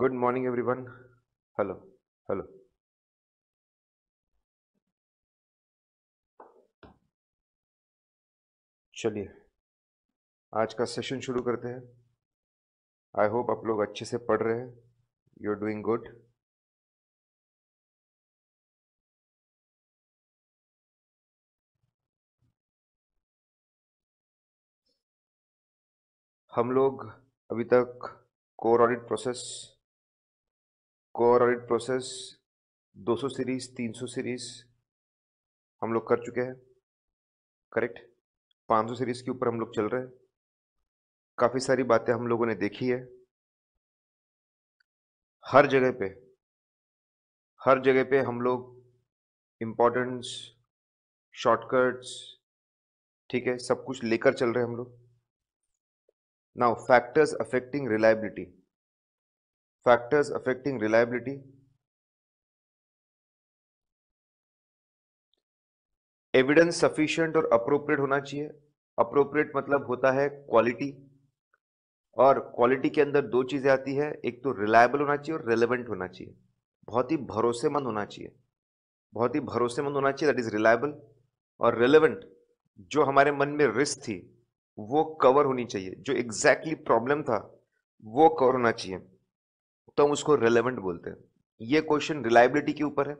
Good morning everyone hello hello चलिए, आज का सेशन शुरू करते हैं। आई होप आप लोग अच्छे से पढ़ रहे हैं। यू आर डूइंग गुड हम लोग अभी तक core audit process audit process 200 series 300 series हम लोग कर चुके हैं। करेक्ट 500 सीरीज़ के ऊपर हम लोग चल रहे हैं। काफ़ी सारी बातें हम लोगों ने देखी है। हर जगह पे, हर जगह पे हम लोग इम्पोर्टेंस शॉर्टकट्स ठीक है, सब कुछ लेकर चल रहे हैं हम लोग। Now factors affecting reliability factors affecting reliability. Evidence sufficient और अप्रोप्रिएट होना चाहिए। अप्रोप्रिएट मतलब होता है क्वालिटी और क्वालिटी के अंदर दो चीज़ें आती है। एक तो रिलायबल होना चाहिए और रेलेवेंट होना चाहिए। बहुत ही भरोसेमंद होना चाहिए। बहुत ही भरोसेमंद होना चाहिए दैट इज़ रिलायबल और रेलेवेंट जो हमारे मन में रिस्क थी, वो कवर होनी चाहिए। जो एग्जैक्टली exactly प्रॉब्लम था, वो कवर होना चाहिए। तो हम उसको रिलेवेंट बोलते हैं। ये क्वेश्चन रिलायबिलिटी के ऊपर है।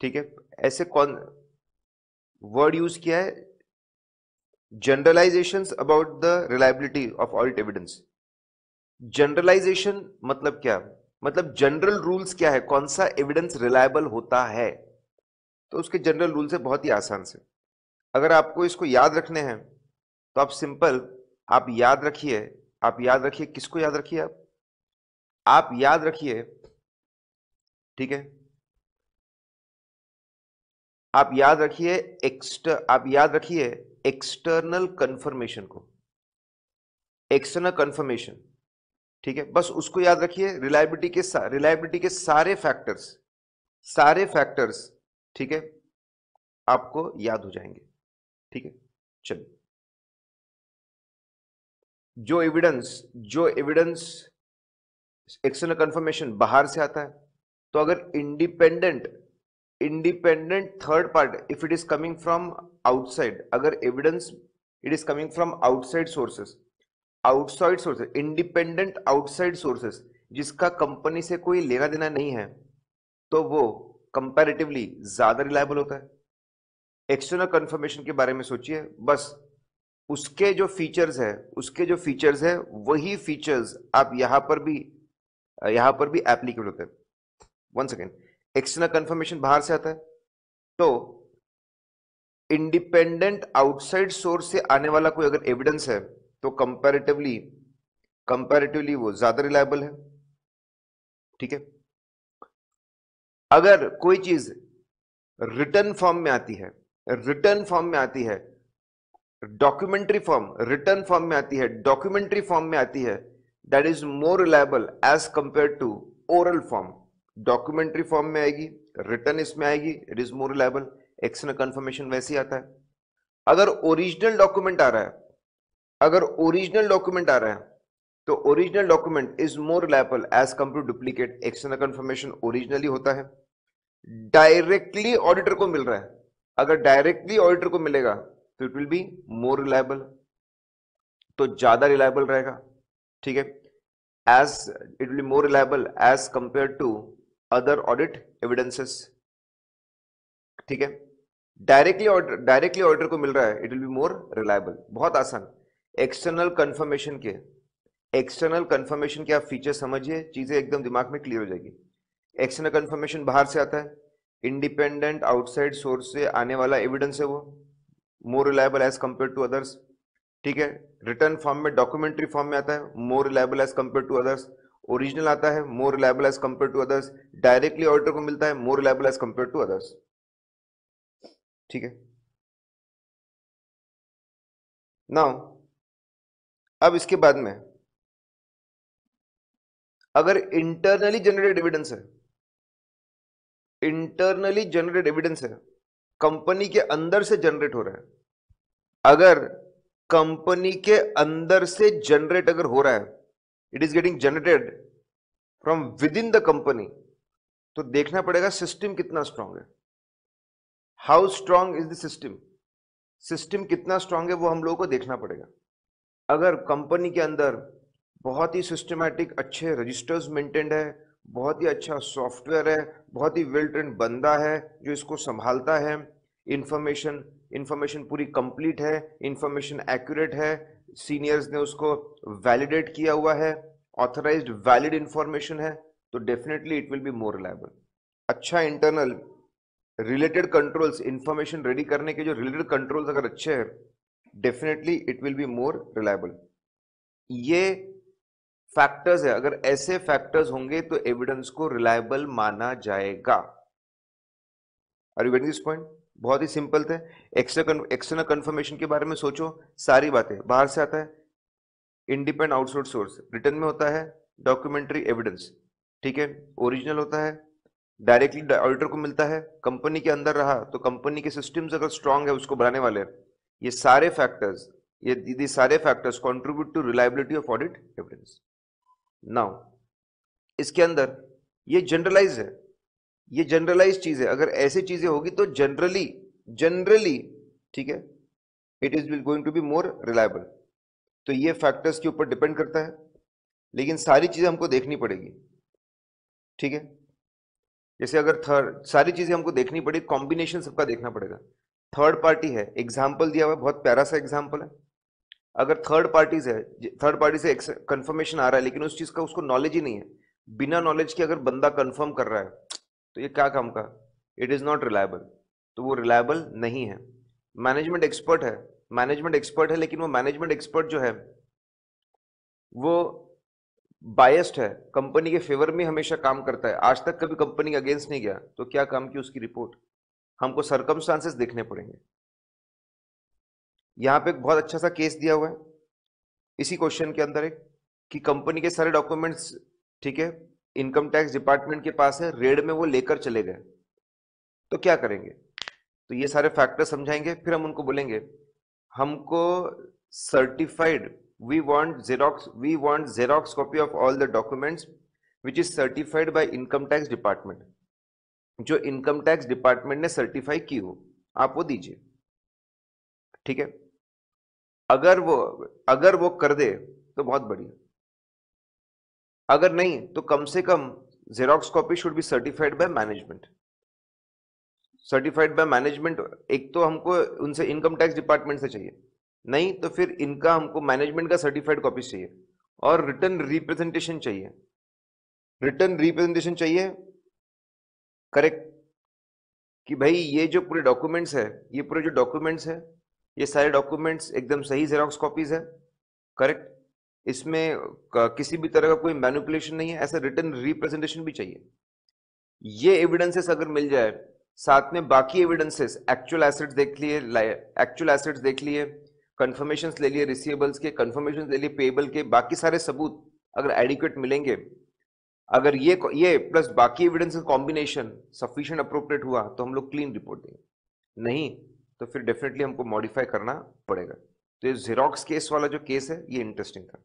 ठीक है? ऐसे कौन वर्ड यूज़ किया है? Generalization about the reliability of audit evidence generalization मतलब क्या? मतलब जनरल रूल्स क्या है? कौन सा एविडेंस रिलायबल होता है? तो उसके जनरल रूल्स है बहुत ही आसान से। अगर आपको इसको याद रखने हैं तो आप सिंपल आप याद रखिए, आप याद रखिए, किसको याद रखिए आप? आप याद रखिए, ठीक है? आप याद रखिए एक्सटर आप याद रखिए एक्सटर्नल कंफर्मेशन को। एक्सटर्नल कंफर्मेशन ठीक है? बस उसको याद रखिए रिलायबिलिटी के रिलायबिलिटी के सारे फैक्टर्स सारे फैक्टर्स ठीक है? आपको याद हो जाएँगे, ठीक है? चलिए। जो एविडेंस जो एविडेंस एक्सटर्नल कंफर्मेशन बाहर से आता है तो अगर independent independent third part if it is coming from outside अगर evidence it is coming from outside sources outside sources independent outside sources जिसका कंपनी से कोई लेना देना नहीं है तो वो कंपैरेटिवली ज़्यादा रिलायबल होता है। एक्सटर्नल कंफर्मेशन के बारे में सोचिए, बस उसके जो फीचर्स है, उसके जो फीचर्स है, वही फीचर्स आप यहाँ पर भी यहाँ पर भी एप्लीकेबल होते हैं। वन सेकेंड एक्सटर्नल कंफर्मेशन बाहर से आता है। तो इंडिपेंडेंट आउटसाइड सोर्स से आने वाला कोई अगर एविडेंस है तो कंपैरेटिवली कंपैरेटिवली वो ज़्यादा रिलायबल है। ठीक है? अगर कोई चीज़ रिटर्न फॉर्म में आती है रिटर्न फॉर्म में आती है डॉक्यूमेंट्री फॉर्म रिटर्न फॉर्म में आती है डॉक्यूमेंट्री फॉर्म में आती है that is more reliable as compared to oral form. Documentary form में आएगी रिटर्न इसमें आएगी it is more reliable external confirmation वैसे ही आता है। अगर ओरिजिनल डॉक्यूमेंट आ रहा है, अगर ओरिजिनल डॉक्यूमेंट आ रहा है तो original document is more reliable as compare duplicate external confirmation originally होता है। डायरेक्टली ऑडिटर को मिल रहा है। अगर डायरेक्टली ऑडिटर को मिलेगा तो it will be more reliable तो ज़्यादा रिलायबल रहेगा। ठीक है? As it will more reliable as compare to other audit evidences ठीक है? डायरेक्टली ऑर्डर डायरेक्टली ऑर्डर को मिल रहा है it will be more reliable बहुत आसान। एक्सटर्नल कंफर्मेशन के। एक्सटर्नल कंफर्मेशन के आप फीचर समझिए, चीज़ें एकदम दिमाग में क्लियर हो जाएगी। एक्सटर्नल कंफर्मेशन बाहर से आता है। इंडिपेंडेंट आउटसाइड सोर्स से आने वाला एविडेंस है वो। More reliable as compare to others ठीक है? रिटर्न फॉर्म में डॉक्यूमेंट्री फॉर्म में आता है more reliable as compare to others original आता है more reliable as compare to others directly order को मिलता है more reliable as compare to others ठीक है? नाउ अब इसके बाद में, अगर इंटरनली जनरेटेड एविडेंस है इंटरनली जनरेटेड एविडेंस है कंपनी के अंदर से जनरेट हो रहा है, अगर कंपनी के अंदर से जनरेट अगर हो रहा है it is getting generated from within the company तो देखना पड़ेगा सिस्टम कितना स्ट्रांग है। How strong is the system system कितना स्ट्रांग है वो हम लोगों को देखना पड़ेगा। अगर कंपनी के अंदर बहुत ही सिस्टमैटिक अच्छे रजिस्टर्स मेंटेन्ड है, बहुत ही अच्छा सॉफ्टवेयर है, बहुत ही वेल ट्रेंड बंदा है जो इसको संभालता है इंफॉर्मेशन इंफॉर्मेशन पूरी कंप्लीट है इंफॉर्मेशन एक्यूरेट है सीनियर्स ने उसको वैलिडेट किया हुआ है ऑथराइज वैलिड इंफॉर्मेशन है तो definitely it will be more reliable अच्छा internal related controls information ready करने के जो रिलेटेड कंट्रोल्स अगर अच्छे हैं definitely it will be more reliable ये फैक्टर्स है, अगर ऐसे फैक्टर्स होंगे तो एविडेंस को रिलायबल माना जाएगा. Are you getting this point बहुत ही सिंपल थे। एक्सटर्नल कंफर्मेशन के बारे में सोचो, सारी बातें। बाहर से आता है इंडिपेंडेंट आउटसोर्स सोर्स रिटर्न में होता है डॉक्यूमेंट्री एविडेंस ठीक है? ओरिजिनल होता है डायरेक्टली ऑडिटर को मिलता है कंपनी के अंदर रहा तो कंपनी के सिस्टम्स अगर स्ट्रांग है, उसको बनाने वाले ये सारे फैक्टर्स ये ये सारे factors contribute to reliability of audit evidence now इसके अंदर ये जनरलाइज है। ये जनरलाइज चीज़ है। अगर ऐसी चीज़ें होगी तो जनरली जनरली ठीक है it is going to be more reliable तो ये फैक्टर्स के ऊपर डिपेंड करता है। लेकिन सारी चीज़ें हमको देखनी पड़ेगी। ठीक है? जैसे अगर थर्ड सारी चीज़ें हमको देखनी पड़ेगी कॉम्बिनेशन सबका देखना पड़ेगा। थर्ड पार्टी है। एग्ज़ाम्पल दिया हुआ है, बहुत प्यारा सा एग्ज़ाम्पल है। अगर थर्ड पार्टीज़ है थर्ड पार्टी से कंफर्मेशन आ रहा है, लेकिन उस चीज़ का उसको नॉलेज ही नहीं है। बिना नॉलेज के अगर बंदा कंफर्म कर रहा है तो ये क्या काम का? इट इज़ नॉट रिलायबल तो वो रिलायबल नहीं है। मैनेजमेंट एक्सपर्ट है। मैनेजमेंट एक्सपर्ट है, लेकिन वो मैनेजमेंट एक्सपर्ट जो है, वो बायस्ड है। कंपनी के फेवर में हमेशा काम करता है। आज तक कभी कंपनी के अगेंस्ट नहीं गया। तो क्या काम की उसकी रिपोर्ट हमको सरकमस्टांसेस देखने पड़ेंगे। यहाँ पे एक बहुत अच्छा सा केस दिया हुआ है। इसी क्वेश्चन के अंदर एक, कि कंपनी के सारे डॉक्यूमेंट्स ठीक है इनकम टैक्स डिपार्टमेंट के पास है, रेड में वो लेकर चले गए। तो क्या करेंगे? तो ये सारे फैक्टर समझाएँगे, फिर हम उनको बोलेंगे, हमको certified we want xerox we want xerox copy of all the documents which is certified by income tax department जो इनकम टैक्स डिपार्टमेंट ने सर्टिफाई की हो, आप वो दीजिए। ठीक है? अगर वो अगर वो कर दे तो बहुत बढ़िया। अगर नहीं तो कम से कम xerox copy should be certified by management certified by management एक तो हमको उनसे इनकम टैक्स डिपार्टमेंट से चाहिए। नहीं तो फिर इनका हमको मैनेजमेंट का सर्टिफाइड कॉपी चाहिए। और रिटर्न रिप्रेजेंटेशन चाहिए। रिटर्न रिप्रेजेंटेशन चाहिए करेक्ट कि भाई ये जो पूरे डॉक्यूमेंट्स है, ये पूरे जो डॉक्यूमेंट्स है, ये सारे डॉक्यूमेंट्स एकदम सही जेरोक्स कॉपीज है करेक्ट इसमें किसी भी तरह का कोई मैनुपुलेशन नहीं है, ऐसा रिटर्न रिप्रेजेंटेशन भी चाहिए। ये एविडेंसेस अगर मिल जाए, साथ में बाकी एविडेंसेस एक्चुअल एसेट्स देख लिए एक्चुअल एसेट्स देख लिए कंफर्मेशन ले लिए रिसीवेबल्स के कंफर्मेशन ले लिए पेबल के, बाकी सारे सबूत अगर एडिक्वेट मिलेंगे, अगर ये ये प्लस बाकी एविडेंस कॉम्बिनेशन सफिशिएंट अप्रोप्रिएट हुआ तो हम लोग क्लीन रिपोर्ट देंगे। नहीं तो फिर डेफिनेटली हमको मॉडिफाई करना पड़ेगा। तो ये जेरोक्स केस वाला जो केस है, ये इंटरेस्टिंग था।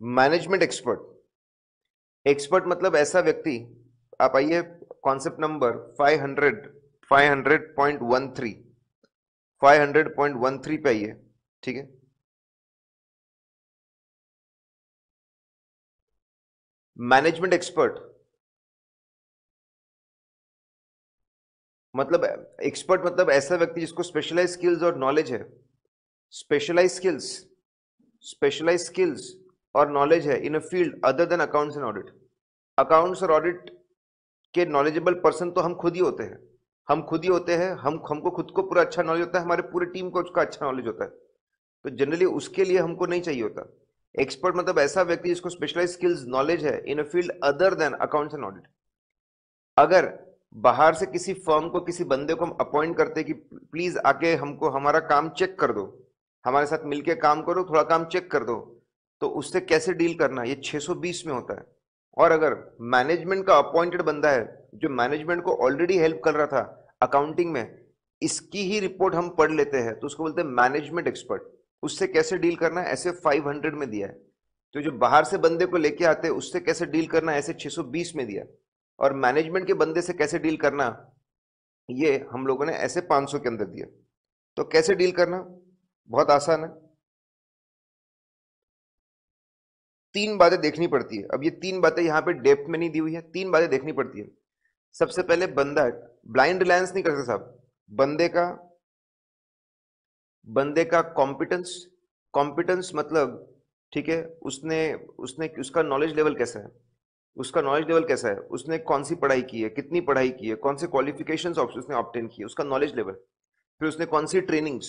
मैनेजमेंट एक्सपर्ट एक्सपर्ट मतलब ऐसा व्यक्ति, आप आइए कॉन्सेप्ट नंबर 500 500.13 500.13 पे आइए, ठीक है? मैनेजमेंट एक्सपर्ट मतलब एक्सपर्ट मतलब ऐसा व्यक्ति जिसको स्पेशलाइज स्किल्स और नॉलेज है। स्पेशलाइज स्किल्स स्पेशलाइज स्किल्स और नॉलेज है in a field other than accounts and audit accounts और ऑडिट के नॉलेजेबल पर्सन तो हम खुद ही होते हैं। हम खुद ही होते हैं, हम, हमको खुद को पूरा अच्छा नॉलेज होता है, हमारे पूरे टीम को उसका अच्छा नॉलेज होता है। तो जनरली उसके लिए हमको नहीं चाहिए होता। एक्सपर्ट मतलब ऐसा व्यक्ति जिसको स्पेशलाइज स्किल्स नॉलेज है in a field other than accounts and audit अगर बाहर से किसी फर्म को, किसी बंदे को हम अपॉइंट करते कि प्लीज़ आके हमको, हमारा काम चेक कर दो। हमारे साथ मिलके काम करो, थोड़ा काम चेक कर दो। तो उससे कैसे डील करना ये 620 में होता है। और अगर मैनेजमेंट का अपॉइंटेड बंदा है, जो मैनेजमेंट को ऑलरेडी हेल्प कर रहा था अकाउंटिंग में, इसकी ही रिपोर्ट हम पढ़ लेते हैं तो उसको बोलते हैं मैनेजमेंट एक्सपर्ट। उससे कैसे डील करना है? ऐसे 500 में दिया है। तो जो बाहर से बंदे को लेके आते उससे कैसे डील करना ऐसे 620 में दिया और मैनेजमेंट के बंदे से कैसे डील करना ये हम लोगों ने ऐसे 500 के अंदर दिया। तो कैसे डील करना? बहुत आसान है। तीन बातें देखनी पड़ती है। अब ये तीन बातें यहाँ पे डेप्थ में नहीं दी हुई है, तीन बातें देखनी पड़ती है। सबसे पहले बंदा ब्लाइंड रिलायंस नहीं कर सकते साहब। बंदे का बंदे का कॉम्पिटेंस कॉम्पिटेंस मतलब ठीक है, उसने उसने, उसका नॉलेज लेवल कैसा है? उसका नॉलेज लेवल कैसा है? उसने कौन सी पढ़ाई की है? कितनी पढ़ाई की है? कौन से क्वालिफिकेशन उसने ऑप्टेन की है? उसका नॉलेज लेवल फिर उसने कौन सी ट्रेनिंग्स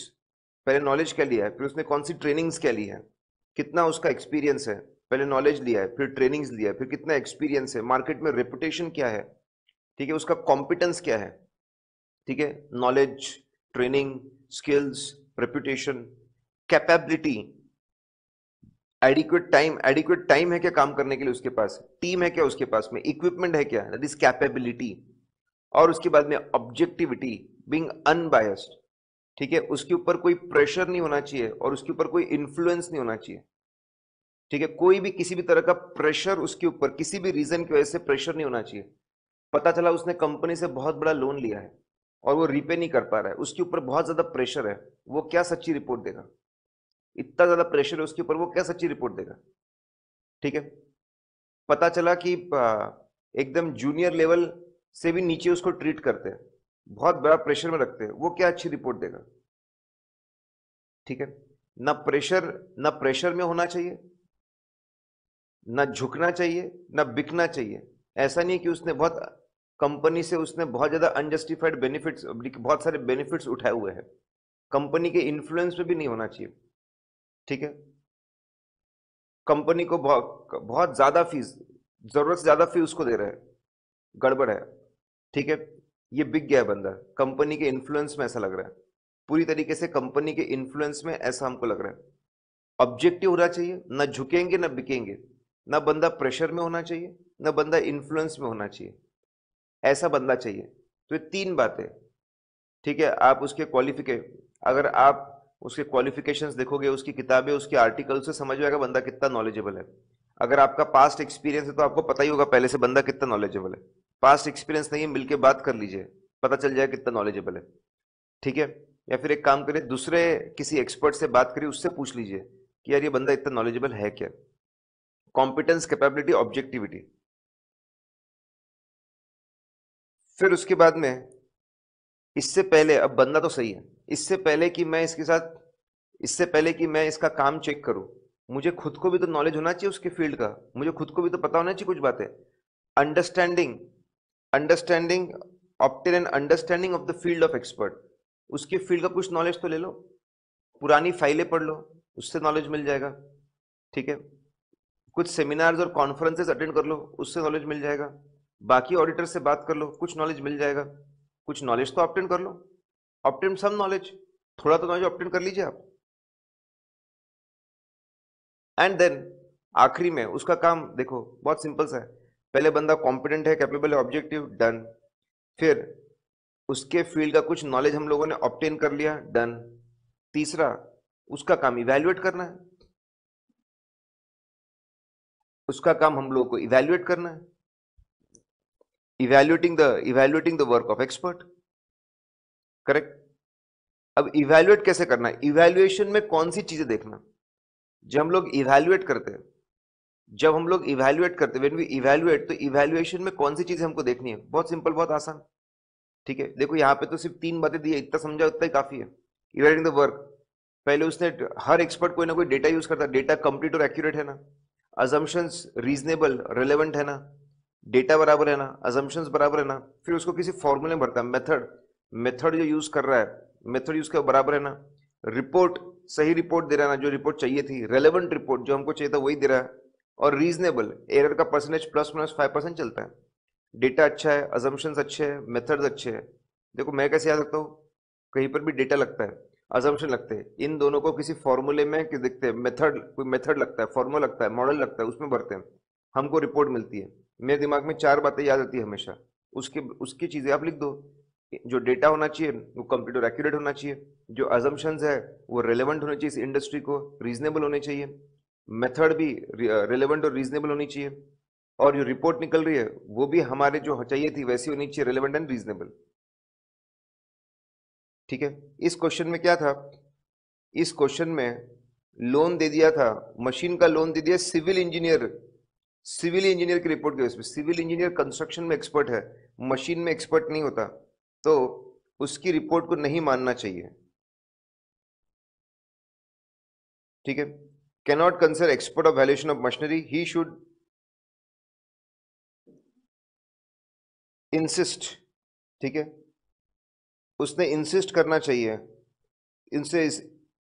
पहले नॉलेज क्या लिया है? फिर उसने कौन सी ट्रेनिंग्स क्या ली है? कितना उसका एक्सपीरियंस है? पहले नॉलेज लिया है, फिर ट्रेनिंग्स लिया है, फिर कितना एक्सपीरियंस है मार्केट में रेपुटेशन क्या है, ठीक है, उसका कॉम्पिटेंस क्या है, ठीक है knowledge training skills reputation capability adequate time adequate time है क्या काम करने के लिए उसके पास टीम है क्या उसके पास में इक्विपमेंट है क्या दैट इज़ कैपेबिलिटी और उसके बाद में ऑब्जेक्टिविटी बींग अनबायस्ड ठीक है, उसके ऊपर कोई प्रेशर नहीं होना चाहिए, और उसके ऊपर कोई इन्फ्लुएंस नहीं होना चाहिए ठीक है? कोई भी किसी भी तरह का प्रेशर उसके ऊपर, किसी भी रीजन की वजह से प्रेशर नहीं होना चाहिए। पता चला उसने कंपनी से बहुत बड़ा लोन लिया है और वो रीपे नहीं कर पा रहा है। उसके ऊपर बहुत ज़्यादा प्रेशर है। वो क्या सच्ची रिपोर्ट देगा? इतना ज़्यादा प्रेशर है उसके ऊपर, वो क्या सच्ची रिपोर्ट देगा? ठीक है? पता चला कि एकदम जूनियर लेवल से भी नीचे उसको ट्रीट करते हैं। बहुत बड़ा प्रेशर में रखते हैं। वो क्या अच्छी रिपोर्ट देगा? ठीक है? ना प्रेशर ना प्रेशर में होना चाहिए। ना झुकना चाहिए, ना बिकना चाहिए। ऐसा नहीं कि उसने बहुत कंपनी से उसने बहुत ज़्यादा अनजस्टिफाइड बेनिफिट्स बहुत सारे बेनिफिट्स उठाए हुए हैं। कंपनी के इन्फ्लुएंस में भी नहीं होना चाहिए। ठीक है? कंपनी को बहुत बहुत ज़्यादा फ़ीस ज़रूरत से ज़्यादा फ़ीस उसको दे रहे हैं। गड़बड़ है। ठीक है? ये बिक गया है बंदा। कंपनी के इन्फ्लुएंस में ऐसा लग रहा है। पूरी तरीके से कंपनी के इन्फ्लुएंस में ऐसा हमको लग रहा है। ऑब्जेक्टिव होना चाहिए। ना झुकेंगे, ना बिकेंगे। ना बंदा प्रेशर में होना चाहिए, ना बंदा इन्फ्लुएंस में होना चाहिए। ऐसा बंदा चाहिए। तो ये तीन बातें। ठीक है, आप उसके क्वालिफिके अगर आप उसके क्वालिफिकेशंस देखोगे, उसकी किताबें, उसके आर्टिकल से समझ आएगा बंदा कितना नॉलेजेबल है। अगर आपका पास्ट एक्सपीरियंस है तो आपको पता ही होगा पहले से बंदा कितना नॉलेजेबल है। पास्ट एक्सपीरियंस नहीं है मिलकर बात कर लीजिए। पता चल जाए कितना नॉलेजेबल है। ठीक है? या फिर एक काम करिए दूसरे किसी एक्सपर्ट से बात करिए, उससे पूछ लीजिए कि यार ये बंदा इतना नॉलेजेबल है क्या? कॉम्पिटेंस कैपेबिलिटी ऑब्जेक्टिविटी फिर उसके बाद में, इससे पहले, अब बंदा तो सही है। इससे पहले कि मैं इसके साथ, इससे पहले कि मैं इसका काम चेक करूँ, मुझे खुद को भी तो नॉलेज होना चाहिए उसके फ़ील्ड का। मुझे खुद को भी तो पता होना चाहिए कुछ बातें। Understanding understanding obtain and understanding of the field of expert उसके फ़ील्ड का कुछ नॉलेज तो ले लो। पुरानी फाइलें पढ़ लो, उससे नॉलेज मिल जाएगा। ठीक है? कुछ सेमिनार्स और कॉन्फ्रेंसेस अटेंड कर लो, उससे नॉलेज मिल जाएगा। बाकी ऑडिटर से बात कर लो, कुछ नॉलेज मिल जाएगा। कुछ नॉलेज तो ऑप्टेन कर लो। ऑप्टेन सम नॉलेज थोड़ा तो नॉलेज ऑप्टेन कर लीजिए आप। एंड देन आखिरी में, उसका काम देखो, बहुत सिंपल सा है। पहले बंदा कॉम्पिटेंट है कैपेबल है ऑब्जेक्टिव डन फिर, उसके फ़ील्ड का कुछ नॉलेज हम लोगों ने ऑप्टेन कर लिया डन तीसरा, उसका काम इवेल्युएट करना है। उसका काम हम लोगों को इवेल्युएट करना है। Evaluating the evaluating the work of expert correct अब इवेल्युएट कैसे करना है? इवेल्युएशन में कौन सी चीज़ें देखना जब हम लोग इवेल्युएट करते हैं, जब हम लोग इवेल्युएट करते हैं वी इवेल्युएट तो इवेल्युएशन में कौन सी चीज़ें हमको देखनी है? बहुत सिंपल बहुत आसान। ठीक है? देखो, यहाँ पे तो सिर्फ़ तीन बातें दी है, इतना समझा उतना ही काफ़ी है। इवेल्युएटिंग द वर्क पहले उसने हर एक्सपर्ट कोई ना कोई डेटा यूज़ करता है। डेटा कंप्लीट और एक्यूरेट है ना। अजम्पन्स रीजनेबल रिलेवेंट है ना? डेटा बराबर है ना? अजम्पन्स बराबर है ना? फिर उसको किसी फॉर्मूले में भरता है मेथड मेथड जो यूज़ कर रहा है मेथड यूज़ कर बराबर है ना? रिपोर्ट सही रिपोर्ट दे रहा है ना? जो रिपोर्ट चाहिए थी रेलेवेंट रिपोर्ट जो हमको चाहिए था, वही दे रहा है। और रीजनेबल एरर का percentage plus minus five percent चलता है। डेटा अच्छा है अजम्पन्स अच्छे हैं मेथड्स अच्छे हैं। देखो मैं कैसे याद रखता हूँ? कहीं पर भी डेटा लगता है। अजम्पन लगते हैं। इन दोनों को किसी फॉर्मूले में कि देखते हैं मेथड कोई मेथड लगता है फॉर्मूला लगता है मॉडल लगता है, उसमें भरते हैं। हमको रिपोर्ट मिलती है। मेरे दिमाग में चार बातें याद आती है हमेशा। उसके, उसकी चीज़ें आप लिख दो। जो डेटा होना चाहिए, वो कंप्लीट और एक्यूरेट होना चाहिए। जो अजम्पन्स है, वो रेलेवेंट होने चाहिए इस इंडस्ट्री को रीजनेबल होने चाहिए। मेथड भी रिलेवेंट और रीजनेबल होनी चाहिए। और जो रिपोर्ट निकल रही है, वो भी हमारे जो चाहिए थी, वैसी होनी चाहिए रिलेवेंट एंड रीजनेबल ठीक है? इस क्वेश्चन में क्या था? इस क्वेश्चन में लोन दे दिया था। मशीन का लोन दे दिया सिविल इंजीनियर सिविल इंजीनियर की रिपोर्ट के उसमें सिविल इंजीनियर कंस्ट्रक्शन में एक्सपर्ट है। मशीन में एक्सपर्ट नहीं होता। तो उसकी रिपोर्ट को नहीं मानना चाहिए। ठीक है? Cannot consider expert of valuation of machinery he should insist ठीक है? उसने इंसिस्ट करना चाहिए। इनसे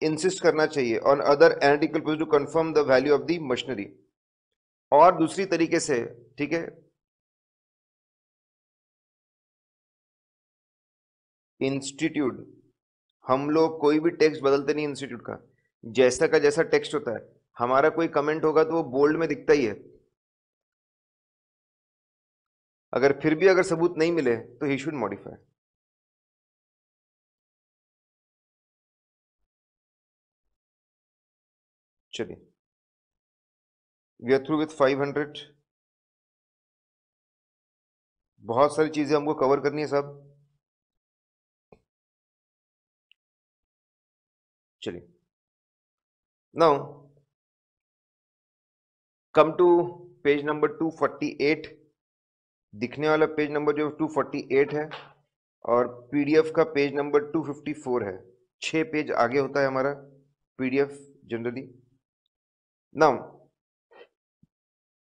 इंसिस्ट करना चाहिए। On other analytical to confirm the value of the machinery और दूसरी तरीके से, ठीक है? इंस्टीट्यूट हम लोग कोई भी टेक्स्ट बदलते नहीं इंस्टीट्यूट का। जैसा का जैसा टेक्स्ट होता है। हमारा कोई कमेंट होगा तो वो बोल्ड में दिखता ही है। अगर फिर भी अगर सबूत नहीं मिले तो ही शुड मॉडिफाई चलिए। वी आर थ्रू विथ 500 बहुत सारी चीज़ें हमको कवर करनी है सब। चलिए। Now come to page number 248 दिखने वाला पेज नंबर जो 248 है और पीडीएफ का पेज नंबर 254 है। छह पेज आगे होता है हमारा। PDF generally now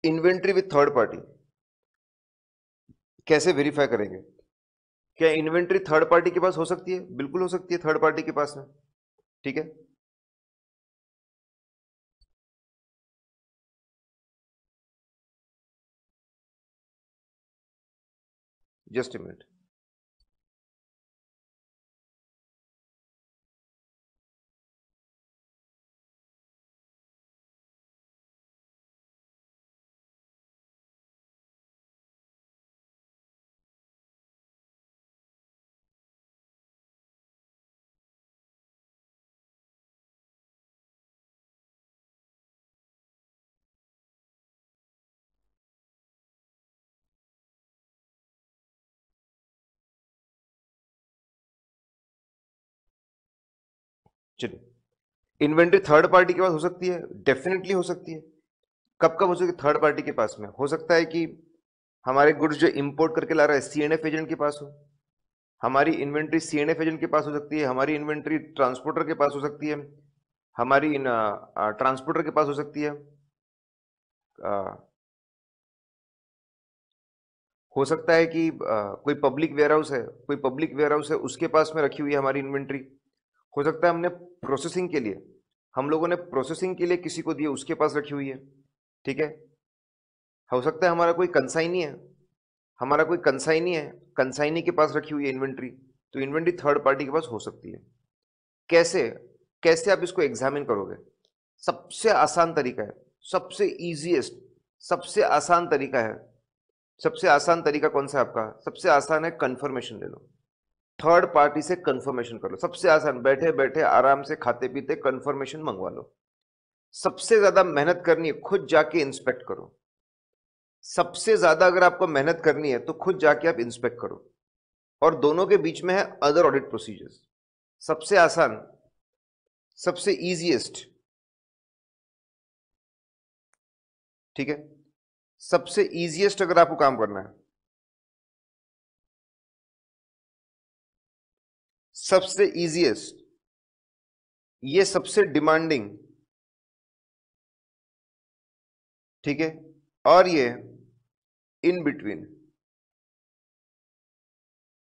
inventory with third party कैसे वेरीफाई करेंगे? क्या इन्वेंट्री थर्ड पार्टी के पास हो सकती है? बिल्कुल हो सकती है थर्ड पार्टी के पास में ठीक है? जस्ट a चलिए। इन्वेंट्री थर्ड पार्टी के पास हो सकती है डेफिनेटली हो सकती है। कब कब हो सकती है थर्ड पार्टी के पास में? हो सकता है कि हमारे गुड्स जो इंपोर्ट करके ला रहा है सीएनएफ एजेंट के पास हो। हमारी इन्वेंट्री सीएनएफ एजेंट के पास हो सकती है हमारी इन्वेंट्री ट्रांसपोर्टर के पास हो सकती है हमारी ट्रांसपोर्टर के पास हो सकती है। आ, हो सकता है कि आ, कोई पब्लिक वेयर हाउस है कोई पब्लिक वेयर हाउस है उसके पास में रखी हुई है हमारी इन्वेंट्री हो सकता है हमने प्रोसेसिंग के लिए, हम लोगों ने प्रोसेसिंग के लिए किसी को दिए, उसके पास रखी हुई है, ठीक है? हो सकता है हमारा कोई कंसाइनी है, हमारा कोई कंसाइनी है कंसाइनी के पास रखी हुई है इन्वेंट्री तो इन्वेंट्री थर्ड पार्टी के पास हो सकती है। कैसे? कैसे आप इसको एग्जामिन करोगे? सबसे आसान तरीका है, सबसे ईजीएस्ट सबसे आसान तरीका है, सबसे आसान तरीका कौन सा है आपका? सबसे आसान है कंफर्मेशन ले लो। थर्ड पार्टी से कंफर्मेशन कर लो। सबसे आसान बैठे बैठे आराम से खाते पीते कंफर्मेशन मंगवा लो। सबसे ज़्यादा मेहनत करनी है, खुद जाके इंस्पेक्ट करो। सबसे ज़्यादा अगर आपको मेहनत करनी है तो खुद जाके आप इंस्पेक्ट करो। और दोनों के बीच में है अदर ऑडिट प्रोसीजर्स सबसे आसान, सबसे इजीएस्ट ठीक है? सबसे इजीएस्ट अगर आपको काम करना है सबसे इजीएस्ट ये सबसे डिमांडिंग ठीक है? और ये इन बिटवीन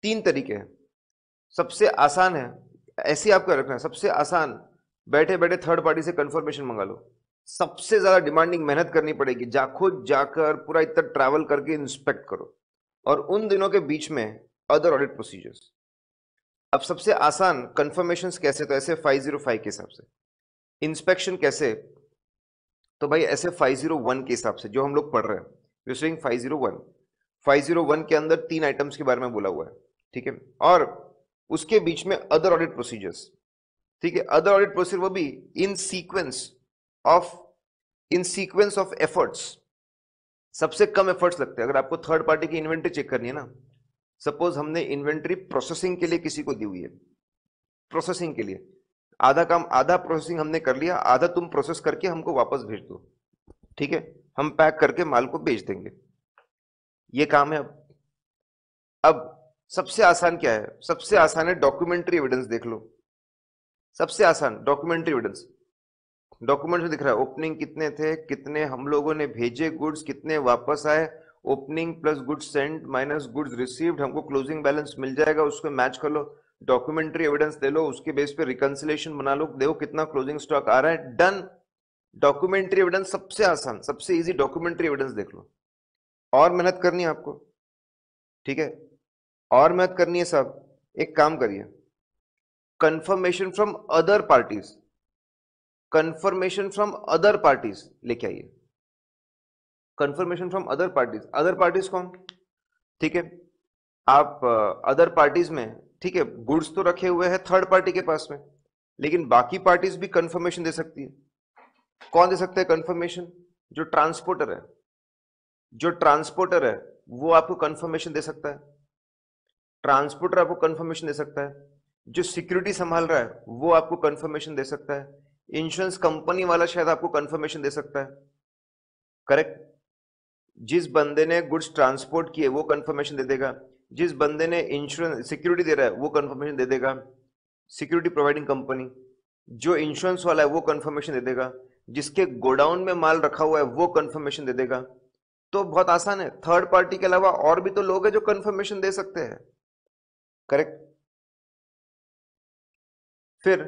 तीन तरीके हैं। सबसे आसान है, ऐसे आपको रखना है, सबसे आसान बैठे बैठे थर्ड पार्टी से कंफर्मेशन मंगा लो। सबसे ज़्यादा डिमांडिंग मेहनत करनी पड़ेगी जा खुद जाकर पूरा इतना ट्रैवल करके इंस्पेक्ट करो। और उन दिनों के बीच में अदर ऑडिट प्रोसीजर्स अब सबसे आसान कंफर्मेशन कैसे? तो ऐसे 505 के हिसाब से। इंस्पेक्शन कैसे? तो भाई ऐसे 501 के हिसाब से, जो हम लोग पढ़ रहे हैं। विस्विंग 501 501 के अंदर तीन आइटम्स के बारे में बोला हुआ है, ठीक है? और उसके बीच में अदर ऑडिट प्रोसीजर्स ठीक है? अदर ऑडिट प्रोसीजर वो भी in sequence of in sequence of efforts सबसे कम एफर्ट्स लगते हैं। अगर आपको थर्ड पार्टी की इन्वेंट्री चेक करनी है ना सपोज़ हमने इन्वेंट्री प्रोसेसिंग के लिए किसी को दी हुई है। प्रोसेसिंग के लिए। आधा काम, आधा प्रोसेसिंग हमने कर लिया, आधा तुम प्रोसेस करके हमको वापस भेज दो। ठीक है? हम पैक करके माल को बेच देंगे। ये काम है अब। अब सबसे आसान क्या है? सबसे आसान है डॉक्यूमेंट्री एविडेंस देख लो। सबसे आसान डॉक्यूमेंट्री एविडेंस डॉक्यूमेंट में दिख रहा है ओपनिंग कितने थे, कितने हम लोगों ने भेजे गुड्स कितने वापस आए opening plus goods send minus goods received हमको क्लोजिंग बैलेंस मिल जाएगा, उसको मैच कर लो डॉक्यूमेंट्री एविडेंस दे लो, उसके बेस पे रिकंसिलेशन बना लो, देखो कितना क्लोजिंग स्टॉक आ रहा है डन डॉक्यूमेंट्री एविडेंस सबसे आसान, सबसे इजी डॉक्यूमेंट्री एविडेंस देख लो। और मेहनत करनी है आपको, ठीक है? और मेहनत करनी है साहब, एक काम करिए। Confirmation from other parties confirmation from other parties लेके आइए। Confirmation from other parties other parties कौन? ठीक है? आप अदर uh, पार्टीज़ में ठीक है गुड्स तो रखे हुए हैं थर्ड पार्टी के पास में लेकिन बाकी पार्टीज़ भी कंफर्मेशन दे सकती है। कौन दे सकता है कंफर्मेशन जो ट्रांसपोर्टर है। जो ट्रांसपोर्टर है वो आपको कंफर्मेशन दे सकता है। ट्रांसपोर्टर आपको कंफर्मेशन दे सकता है। जो सिक्योरिटी संभाल रहा है वो आपको कंफर्मेशन दे सकता है। इंश्योरेंस कंपनी वाला शायद आपको कंफर्मेशन दे सकता है। करेक्ट जिस बंदे ने गुड्स ट्रांसपोर्ट किए, वो कंफर्मेशन दे देगा। जिस बंदे ने इंश्योरेंस सिक्योरिटी दे रहा है, वो कंफर्मेशन दे देगा। सिक्योरिटी प्रोवाइडिंग कंपनी जो इंश्योरेंस वाला है, वो कंफर्मेशन दे देगा। जिसके गोडाउन में माल रखा हुआ है, वो कंफर्मेशन दे देगा। तो बहुत आसान है। थर्ड पार्टी के अलावा और भी तो लोग हैं जो कंफर्मेशन दे सकते हैं। करेक्ट फिर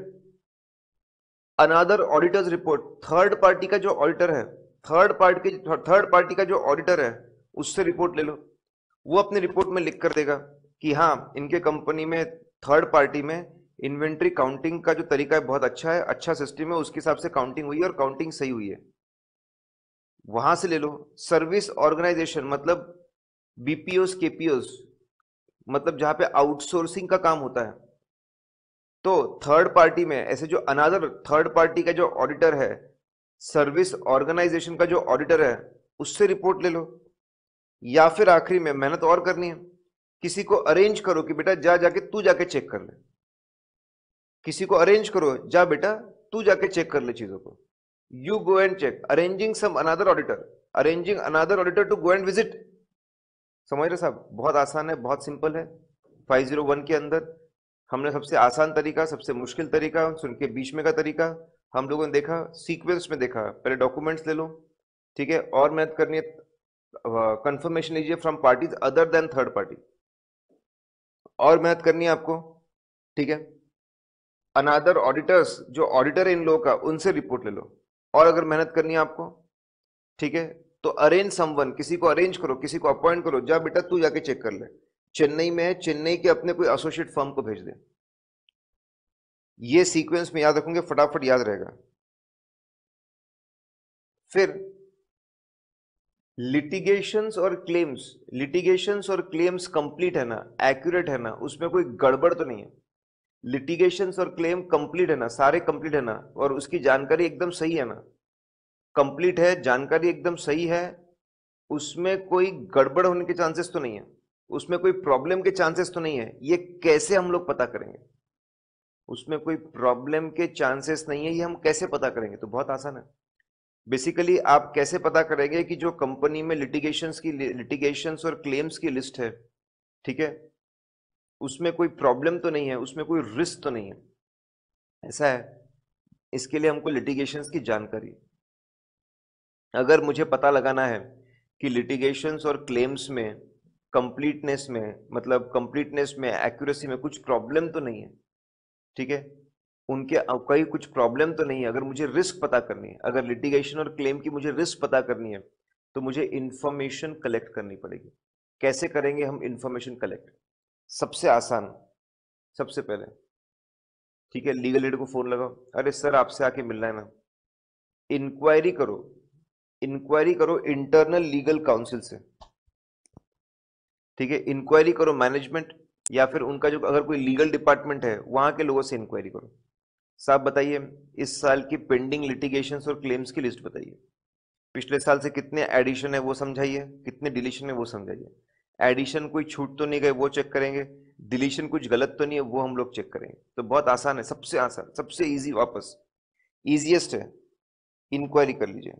another auditor's report third party का जो ऑडिटर है थर्ड पार्टी थर्ड पार्टी का जो ऑडिटर है, उससे रिपोर्ट ले लो। वो अपनी रिपोर्ट में लिख कर देगा कि हाँ इनके कंपनी में थर्ड पार्टी में इन्वेंट्री काउंटिंग का जो तरीका है बहुत अच्छा है अच्छा सिस्टम है, उसके हिसाब से काउंटिंग हुई है और काउंटिंग सही हुई है। वहाँ से ले लो। सर्विस ऑर्गेनाइजेशन मतलब बीपीओस केपीओस मतलब जहाँ पे आउटसोर्सिंग का काम होता है। तो थर्ड पार्टी में, ऐसे जो अनादर थर्ड पार्टी का जो ऑडिटर है सर्विस ऑर्गेनाइजेशन का जो ऑडिटर है, उससे रिपोर्ट ले लो। या फिर आखिरी में मेहनत और करनी है। किसी को अरेंज करो कि बेटा जा जाके तू जाके चेक कर ले। किसी को अरेंज करो, जा बेटा तू जाके चेक कर ले चीज़ों को। You go and check arranging some another auditor arranging another auditor to go and visit समझ रहे साहब? बहुत आसान है, बहुत सिंपल है। 501 के अंदर हमने सबसे आसान तरीका, सबसे मुश्किल तरीका, सुन के बीच में का तरीका हम लोगों ने देखा सीक्वेंस में देखा। पहले डॉक्यूमेंट्स ले लो, ठीक है? और मेहनत करनी है कंफर्मेशन लीजिए from parties other than third party और मेहनत करनी है आपको, ठीक है? अनादर ऑडिटर्स जो ऑडिटर है इन लोगों का, उनसे रिपोर्ट ले लो। और अगर मेहनत करनी है आपको, ठीक है? तो अरेंज समवन किसी को अरेंज करो, किसी को अपॉइंट करो, जा बेटा तू जाके चेक कर ले। चेन्नई में चेन्नई के अपने कोई एसोसिएट फर्म को भेज दे। ये सीक्वेंस में याद रखोगे, फटाफट याद रहेगा। फिर लिटिगेशंस और क्लेम्स लिटिगेशंस और क्लेम्स कंप्लीट है ना एक्यूरेट है ना, उसमें कोई गड़बड़ तो नहीं है। लिटिगेशंस और क्लेम कंप्लीट है ना, सारे कंप्लीट है ना, और उसकी जानकारी एकदम सही है ना। कंप्लीट है, जानकारी एकदम सही है, उसमें कोई गड़बड़ होने के चांसेस तो नहीं है। उसमें कोई प्रॉब्लम के चांसेस तो नहीं है। ये कैसे हम लोग पता करेंगे? उसमें कोई प्रॉब्लम के चांसेस नहीं है, ये हम कैसे पता करेंगे? तो बहुत आसान है। बेसिकली आप कैसे पता करेंगे कि जो कंपनी में लिटिगेशन की लिटिगेशन और क्लेम्स की लिस्ट है, ठीक है? उसमें कोई प्रॉब्लम तो नहीं है, उसमें कोई रिस्क तो नहीं है। ऐसा है। इसके लिए हमको लिटिगेशन की जानकारी। अगर मुझे पता लगाना है कि लिटिगेशंस और क्लेम्स में कंप्लीटनेस में मतलब कंप्लीटनेस में एक्यूरेसी में कुछ प्रॉब्लम तो नहीं है ठीक है? उनके कई कुछ प्रॉब्लम तो नहीं है, अगर मुझे रिस्क पता करनी है, अगर लिटिगेशन और क्लेम की मुझे रिस्क पता करनी है तो मुझे इंफॉर्मेशन कलेक्ट करनी पड़ेगी। कैसे करेंगे हम इंफॉर्मेशन कलेक्ट सबसे आसान, सबसे पहले, ठीक है लीगल एड को फ़ोन लगाओ। अरे सर आपसे आके मिलना है ना। इंक्वायरी करो इंक्वायरी करो इंटरनल लीगल काउंसिल से। ठीक है? इंक्वायरी करो मैनेजमेंट या फिर उनका जो अगर कोई लीगल डिपार्टमेंट है, वहाँ के लोगों से इंक्वायरी करो। साहब बताइए, इस साल की पेंडिंग लिटिगेशन और क्लेम्स की लिस्ट बताइए। पिछले साल से कितने एडिशन है वो समझाइए, कितने डिलीशन है वो समझाइए। एडिशन कोई छूट तो नहीं गए, वो चेक करेंगे। डिलीशन कुछ गलत तो नहीं है, वो हम लोग चेक करेंगे। तो बहुत आसान है, सबसे आसान, सबसे इजी वापस। इजीएस्ट है इंक्वायरी कर लीजिए।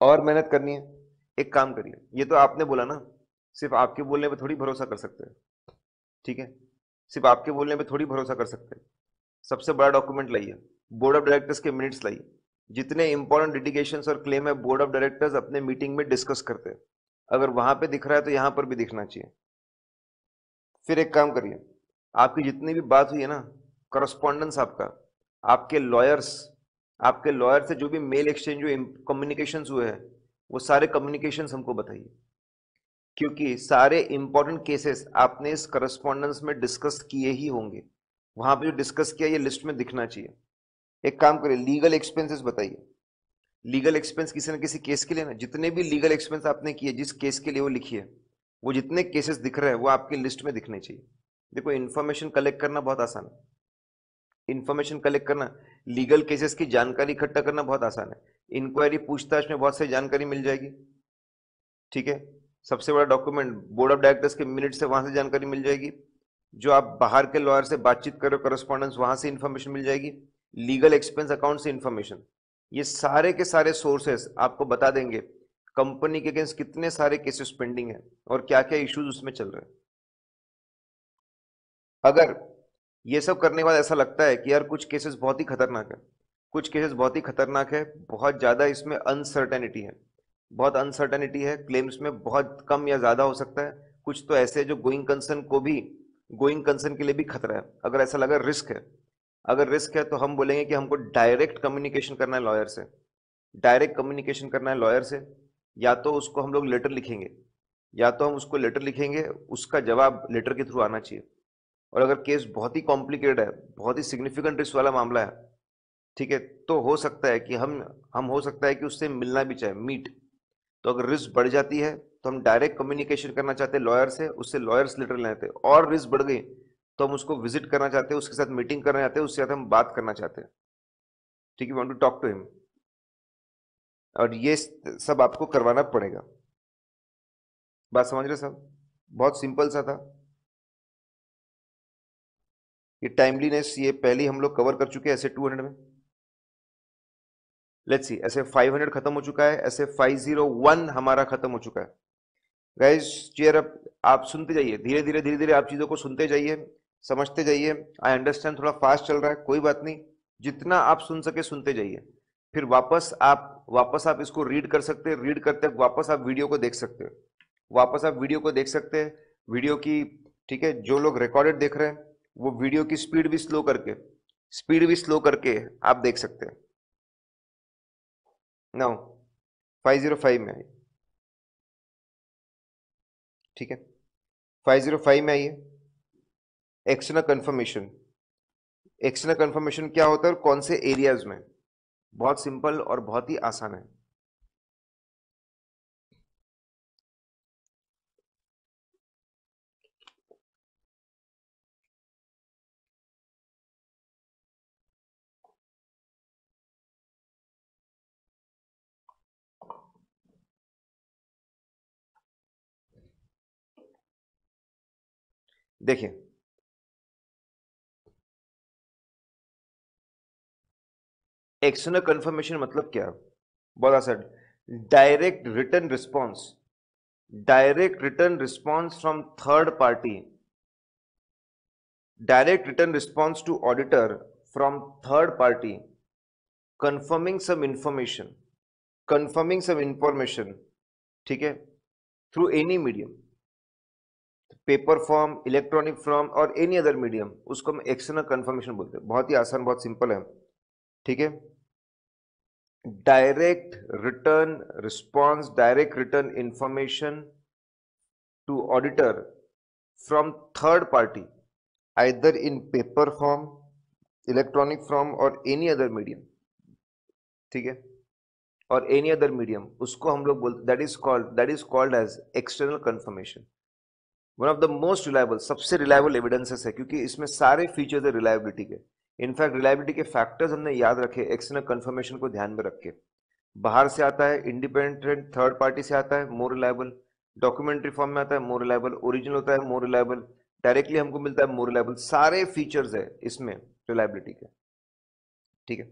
और मेहनत करनी है, एक काम करिए। ये तो आपने बोला ना, सिर्फ़ आपके बोलने पर थोड़ी भरोसा कर सकते हैं। ठीक है? सिर्फ़ आपके बोलने पे थोड़ी भरोसा कर सकते हैं। सबसे बड़ा डॉक्यूमेंट लाइए। बोर्ड ऑफ़ डायरेक्टर्स के मिनट्स लाइए। जितने इंपॉर्टेंट डिडिकेशन और क्लेम है बोर्ड ऑफ़ डायरेक्टर्स अपने मीटिंग में डिस्कस करते हैं। अगर वहाँ पे दिख रहा है तो यहाँ पर भी दिखना चाहिए। फिर एक काम करिए। आपकी जितनी भी बात हुई है ना करस्पॉन्डेंस आपका, आपके लॉयर्स आपके लॉयर से जो भी मेल एक्सचेंज कम्युनिकेशन हुए हैं, वो सारे कम्युनिकेशन हमको बताइए। क्योंकि सारे इंपॉर्टेंट केसेस आपने इस करस्पॉन्डेंस में डिस्कस किए ही होंगे। वहाँ पे जो डिस्कस किया, ये लिस्ट में दिखना चाहिए। एक काम करिए लीगल एक्सपेंसेस बताइए। लीगल एक्सपेंस किसी न किसी केस के लिए ना, जितने भी लीगल एक्सपेंस आपने किए, जिस केस के लिए वो लिखिए, वो जितने केसेस दिख रहे हैं, वो आपकी लिस्ट में दिखने चाहिए। देखो इन्फॉर्मेशन कलेक्ट करना बहुत आसान है। इन्फॉर्मेशन कलेक्ट करना लीगल केसेस की जानकारी इकट्ठा करना बहुत आसान है। इंक्वायरी पूछताछ में बहुत सारी जानकारी मिल जाएगी। ठीक है? सबसे बड़ा डॉक्यूमेंट बोर्ड ऑफ़ डायरेक्टर्स के मिनट से वहाँ से जानकारी मिल जाएगी। जो आप बाहर के लॉयर से बातचीत करो करस्पॉन्डेंस वहाँ से इन्फॉर्मेशन मिल जाएगी। लीगल एक्सपेंस अकाउंट से इन्फॉर्मेशन ये सारे के सारे सोर्सेस आपको बता देंगे कंपनी के अगेंस्ट कितने सारे केसेस पेंडिंग है और क्या क्या इश्यूज़ उसमें चल रहे हैं। अगर ये सब करने के बाद ऐसा लगता है कि यार कुछ केसेस बहुत ही खतरनाक है, कुछ केसेस बहुत ही खतरनाक है, बहुत ज़्यादा इसमें अनसर्टेनिटी है। बहुत अनसर्टेनिटी है क्लेम्स में बहुत कम या ज़्यादा हो सकता है। कुछ तो ऐसे जो गोइंग कंसर्न को भी गोइंग कंसर्न के लिए भी खतरा है। अगर ऐसा लगा रिस्क है, अगर रिस्क है तो हम बोलेंगे कि हमको डायरेक्ट कम्युनिकेशन करना है लॉयर से। डायरेक्ट कम्युनिकेशन करना है लॉयर से। या तो उसको हम लोग लेटर लिखेंगे। या तो हम उसको लेटर लिखेंगे, उसका जवाब लेटर के थ्रू आना चाहिए। और अगर केस बहुत ही कॉम्प्लिकेटेड है, बहुत ही सिग्निफिकेंट रिस्क वाला मामला है, ठीक है तो हो सकता है कि हम हम हो सकता है कि उससे मिलना भी चाहे मीट तो अगर रिस्क बढ़ जाती है तो हम डायरेक्ट कम्युनिकेशन करना चाहते हैं लॉयर से, उससे लॉयर्स लेटर लेते हैं और रिस्क बढ़ गई तो हम उसको विज़िट करना चाहते हैं, उसके साथ मीटिंग करना चाहते हैं उसके साथ हम बात करना चाहते हैं। ठीक है want to talk to him और ये सब आपको करवाना पड़ेगा। बात समझ रहे सब? बहुत सिंपल सा था। ये टाइमलीनेस ये पहले हम लोग कवर कर चुके हैं ऐसे 200 में। लेट्स सी ऐसे 500 खत्म हो चुका है, ऐसे 501 हमारा खत्म हो चुका है। गाइज़ चेयर अप आप सुनते जाइए, धीरे धीरे धीरे धीरे आप चीज़ों को सुनते जाइए, समझते जाइए। आई अंडरस्टैंड थोड़ा फास्ट चल रहा है, कोई बात नहीं, जितना आप सुन सके सुनते जाइए। फिर वापस आप वापस आप इसको रीड कर सकते हैं रीड करते वापस आप वीडियो को देख सकते हैं। वापस आप वीडियो को देख सकते हैं वीडियो की, ठीक है, जो लोग रिकॉर्डेड देख रहे हैं, वो वीडियो की स्पीड भी स्लो करके स्पीड भी स्लो करके आप देख सकते हैं। नौ फाइव ज़ीरो फाइव में आइए। ठीक है? फाइव ज़ीरो फाइव में आइए। एक्सटर्नल कंफर्मेशन एक्सटर्नल कंफर्मेशन क्या होता है और कौन से एरियाज़ में? बहुत सिंपल और बहुत ही आसान है। देखिए। एक्सटर्नल कंफर्मेशन मतलब क्या? बोला sir direct return response direct return response from third party direct return response to auditor from third party confirming some information confirming some information ठीक है? Through any medium paper form, electronic form और any other medium उसको हम external conformation बोलते हैं। बहुत ही आसान, बहुत सिंपल है। ठीक है? Direct return response direct return information to auditor from third party either in paper form electronic form और एनी अदर मीडियम ठीक है? और एनी अदर मीडियम उसको हम लोग बोलते that is called that is called as external confirmation one of the most reliable सबसे reliable evidences है, क्योंकि इसमें सारे फीचर्स है रिलायबिलिटी के। इनफैक्ट रिलायबिलिटी के फैक्टर्स हमने याद रखे एक्सटर्नल कंफर्मेशन को ध्यान में रख के। बाहर से आता है इंडिपेंडेंट थर्ड पार्टी से आता है मोर रिलायबल डॉक्यूमेंट्री फॉर्म में आता है मोर रिलायबल ओरिजिनल होता है मोर रिलायबल डायरेक्टली हमको मिलता है मोर रिलायबल सारे फीचर्स है इसमें रिलायबिलिटी के। ठीक है?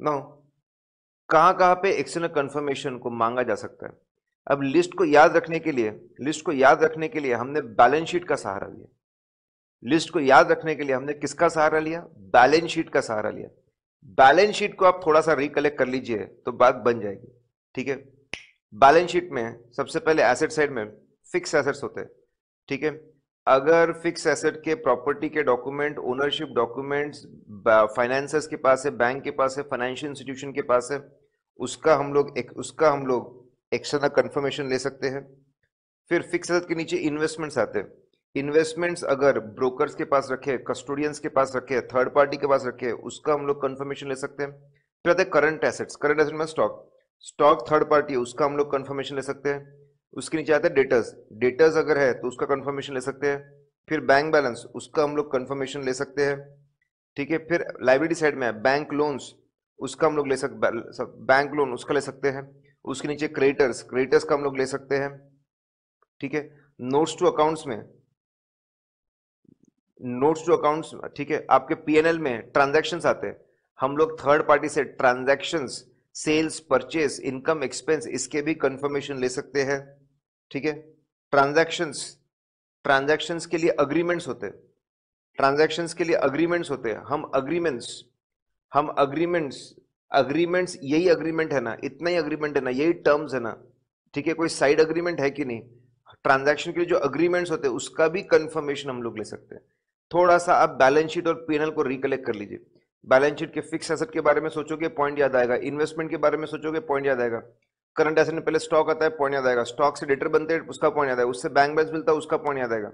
नो कहाँ कहाँ पे एक्सटर्नल कंफर्मेशन को मांगा जा सकता है? अब लिस्ट को याद रखने के लिए, लिस्ट को याद रखने के लिए हमने बैलेंस शीट का सहारा लिया। लिस्ट को याद रखने के लिए हमने किसका सहारा लिया? बैलेंस शीट का सहारा लिया। बैलेंस शीट को आप थोड़ा सा रिकलेक्ट कर लीजिए तो बात बन जाएगी। ठीक है? बैलेंस शीट में सबसे पहले एसेट साइड में फिक्स एसेट्स होते हैं। ठीक है? अगर फिक्स एसेट के प्रॉपर्टी के डॉक्यूमेंट ओनरशिप डॉक्यूमेंट्स फाइनेंसर्स के पास है बैंक के पास है फाइनेंशियल इंस्टीट्यूशन के पास है, उसका हम लोग एक, उसका हम लोग एक्स्ट्रा कंफर्मेशन ले सकते हैं। फिर फिक्स के नीचे इन्वेस्टमेंट्स आते हैं। इन्वेस्टमेंट्स अगर ब्रोकर्स के पास रखे कस्टोडियंस के पास रखे थर्ड पार्टी के पास रखे, उसका हम लोग कंफर्मेशन ले सकते हैं। फिर आते हैं करंट एसेट्स करंट एसेट में स्टॉक स्टॉक थर्ड पार्टी है, उसका हम लोग कंफर्मेशन ले सकते हैं। उसके नीचे आता है डेटर्स डेटर्स अगर है तो उसका कंफर्मेशन ले सकते हैं। फिर बैंक बैलेंस उसका हम लोग कंफर्मेशन ले सकते हैं। ठीक है, फिर लाइब्रेरी साइड में है बैंक लोन्स उसका हम लोग ले सकते बैंक लोन उसका ले सकते हैं। उसके नीचे क्रेडिटर्स क्रेडिटर्स का हम लोग ले सकते हैं। ठीक है? नोट्स टू अकाउंट्स में। नोट्स टू अकाउंट्स ठीक है? आपके पीएनएल में ट्रांजैक्शंस आते हैं। हम लोग थर्ड पार्टी से transactions sales purchase income expense इसके भी कंफर्मेशन ले सकते हैं। ठीक है? ट्रांजैक्शंस ट्रांजैक्शंस के लिए अग्रीमेंट्स होते ट्रांजैक्शंस के लिए अग्रीमेंट्स होते हैं। हम अग्रीमेंट्स हम अग्रीमेंट्स अग्रीमेंट्स यही अग्रीमेंट है ना, इतना ही अग्रीमेंट है ना, यही टर्म्स है ना, ठीक है, कोई साइड अग्रीमेंट है कि नहीं? ट्रांजैक्शन के लिए जो अग्रीमेंट्स होते हैं, उसका भी कंफर्मेशन हम लोग ले सकते हैं। थोड़ा सा आप बैलेंस शीट और पीएनएल को रिकलेक्ट कर लीजिए। बैलेंस शीट के फिक्स एसेट के बारे में सोचोगे पॉइंट याद आएगा। इन्वेस्टमेंट के बारे में सोचोगे पॉइंट याद आएगा। करंट एसेट में पहले स्टॉक आता है पॉइंट याद आएगा। स्टॉक से डेटर बनते हैं, उसका पॉइंट याद आएगा। उससे बैंक बैलेंस मिलता है, उसका पॉइंट याद आएगा।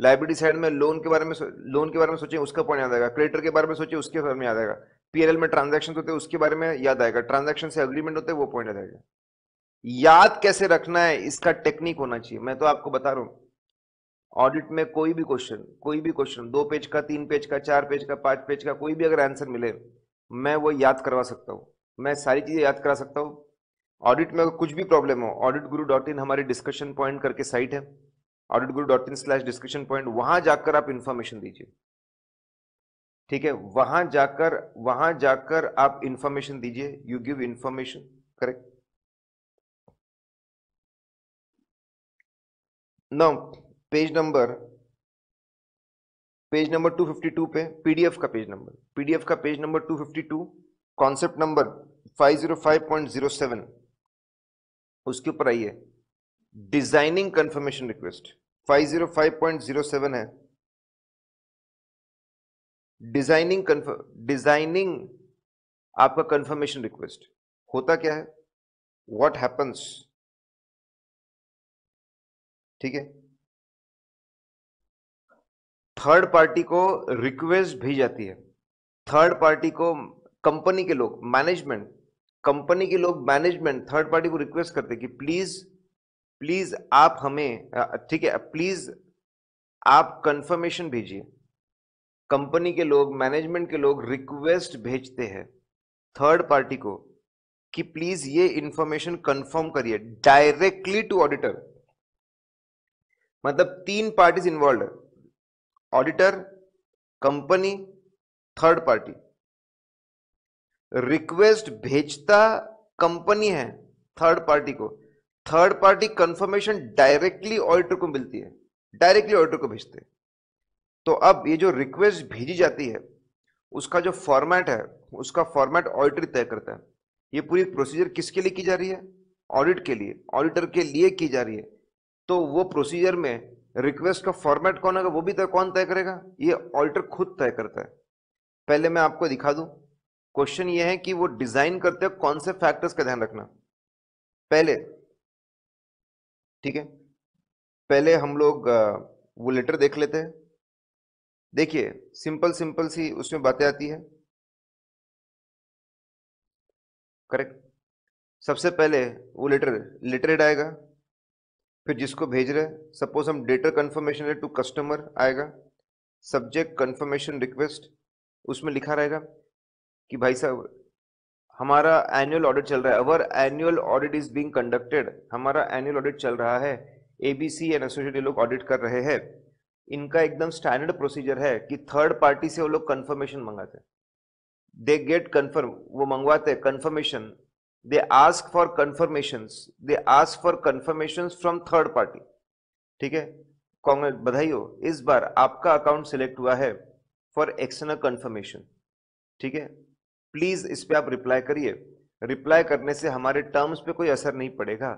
लाइब्रेरी साइड में लोन के बारे में लोन के बारे में सोचिए, उसका पॉइंट याद आएगा। क्रेडिटर के बारे में सोचिए, उसके बारे में याद आएगा। पीएल में ट्रांजेक्शन होते हैं, उसके बारे में याद आएगा। ट्रांजेक्शन से अग्रीमेंट होते हैं, वो पॉइंट आएगा। याद कैसे रखना है, इसका टेक्निक होना चाहिए। मैं तो आपको बता रहा हूँ। ऑडिट में कोई भी क्वेश्चन कोई भी क्वेश्चन दो पेज का, तीन पेज का, चार पेज का, पाँच पेज का, कोई भी अगर आंसर मिले, मैं वो याद करवा सकता हूँ। मैं सारी चीज़ें याद करा सकता हूँ। ऑडिट में अगर कुछ भी प्रॉब्लम हो ऑडिट गुरु डॉट इन हमारी डिस्कशन पॉइंट करके साइट है। Audit guru dot in slash discussion point वहाँ जाकर आप इन्फॉर्मेशन दीजिए। ठीक है, वहाँ जाकर वहाँ जाकर आप इंफॉर्मेशन दीजिए। You give information correct no page number page number 252 पे पीडीएफ का पेज नंबर पीडीएफ का पेज नंबर 252 कॉन्सेप्ट नंबर 505.07 उसके ऊपर आइए। डिज़ाइनिंग कंफर्मेशन रिक्वेस्ट 505.07 है। डिज़ाइनिंग डिज़ाइनिंग आपका कंफर्मेशन रिक्वेस्ट होता क्या है? व्हाट हैपन्स ठीक है? थर्ड पार्टी को रिक्वेस्ट भेज जाती है। थर्ड पार्टी को कंपनी के लोग मैनेजमेंट कंपनी के लोग मैनेजमेंट थर्ड पार्टी को रिक्वेस्ट करते कि प्लीज़ प्लीज़ आप हमें ठीक है प्लीज़ आप कंफर्मेशन भेजिए। कंपनी के लोग मैनेजमेंट के लोग रिक्वेस्ट भेजते हैं थर्ड पार्टी को कि प्लीज़ ये इंफॉर्मेशन कंफर्म करिए डायरेक्टली टू ऑडिटर मतलब तीन पार्टीज़ इन्वॉल्व है। Auditor company third party request भेजता कंपनी है थर्ड पार्टी को। Third party confirmation directly auditor को मिलती है। डायरेक्टली ऑडिटर को भेजते हैं। तो अब ये जो रिक्वेस्ट भेजी जाती है, उसका जो फॉर्मेट है, उसका फॉर्मेट ऑडिटर तय करता है। ये पूरी प्रोसीजर किसके लिए की जा रही है? ऑडिट के लिए। ऑडिटर के लिए की जा रही है। तो वो प्रोसीजर में रिक्वेस्ट का फॉर्मेट कौन होगा, वो भी तय कौन तय करेगा? ये ऑडिटर खुद तय करता है। पहले मैं आपको दिखा दूँ। क्वेश्चन ये है कि वो डिज़ाइन करते हैं कौन से फैक्टर्स का ध्यान रखना। पहले, ठीक है? पहले हम लोग वो लेटर देख लेते हैं। देखिए सिंपल सिंपल सी उसमें बातें आती है। करेक्ट सबसे पहले वो लेटर लेटर आएगा। फिर जिसको भेज रहे सपोज़ हम डेटा कंफर्मेशन टू कस्टमर आएगा। सब्जेक्ट कंफर्मेशन रिक्वेस्ट उसमें लिखा रहेगा कि भाई साहब, हमारा एनुअल ऑडिट चल रहा है। Our annual audit is being conducted हमारा एनुअल ऑडिट चल रहा है। एबीसी एंड एसोसिएट लोग ऑडिट कर रहे हैं। इनका एकदम स्टैंडर्ड प्रोसीजर है कि थर्ड पार्टी से वो लोग कंफर्मेशन मंगाते हैं। दे गेट कन्फर्म वो मंगवाते हैं confirmation they ask for confirmation they ask for confirmation from third party ठीक है? कांग्रेस बधाई हो। इस बार आपका अकाउंट सिलेक्ट हुआ है फॉर एक्सटर्नल कन्फर्मेशन ठीक है? प्लीज़ इस पर आप रिप्लाई करिए। रिप्लाई करने से हमारे टर्म्स पे कोई असर नहीं पड़ेगा।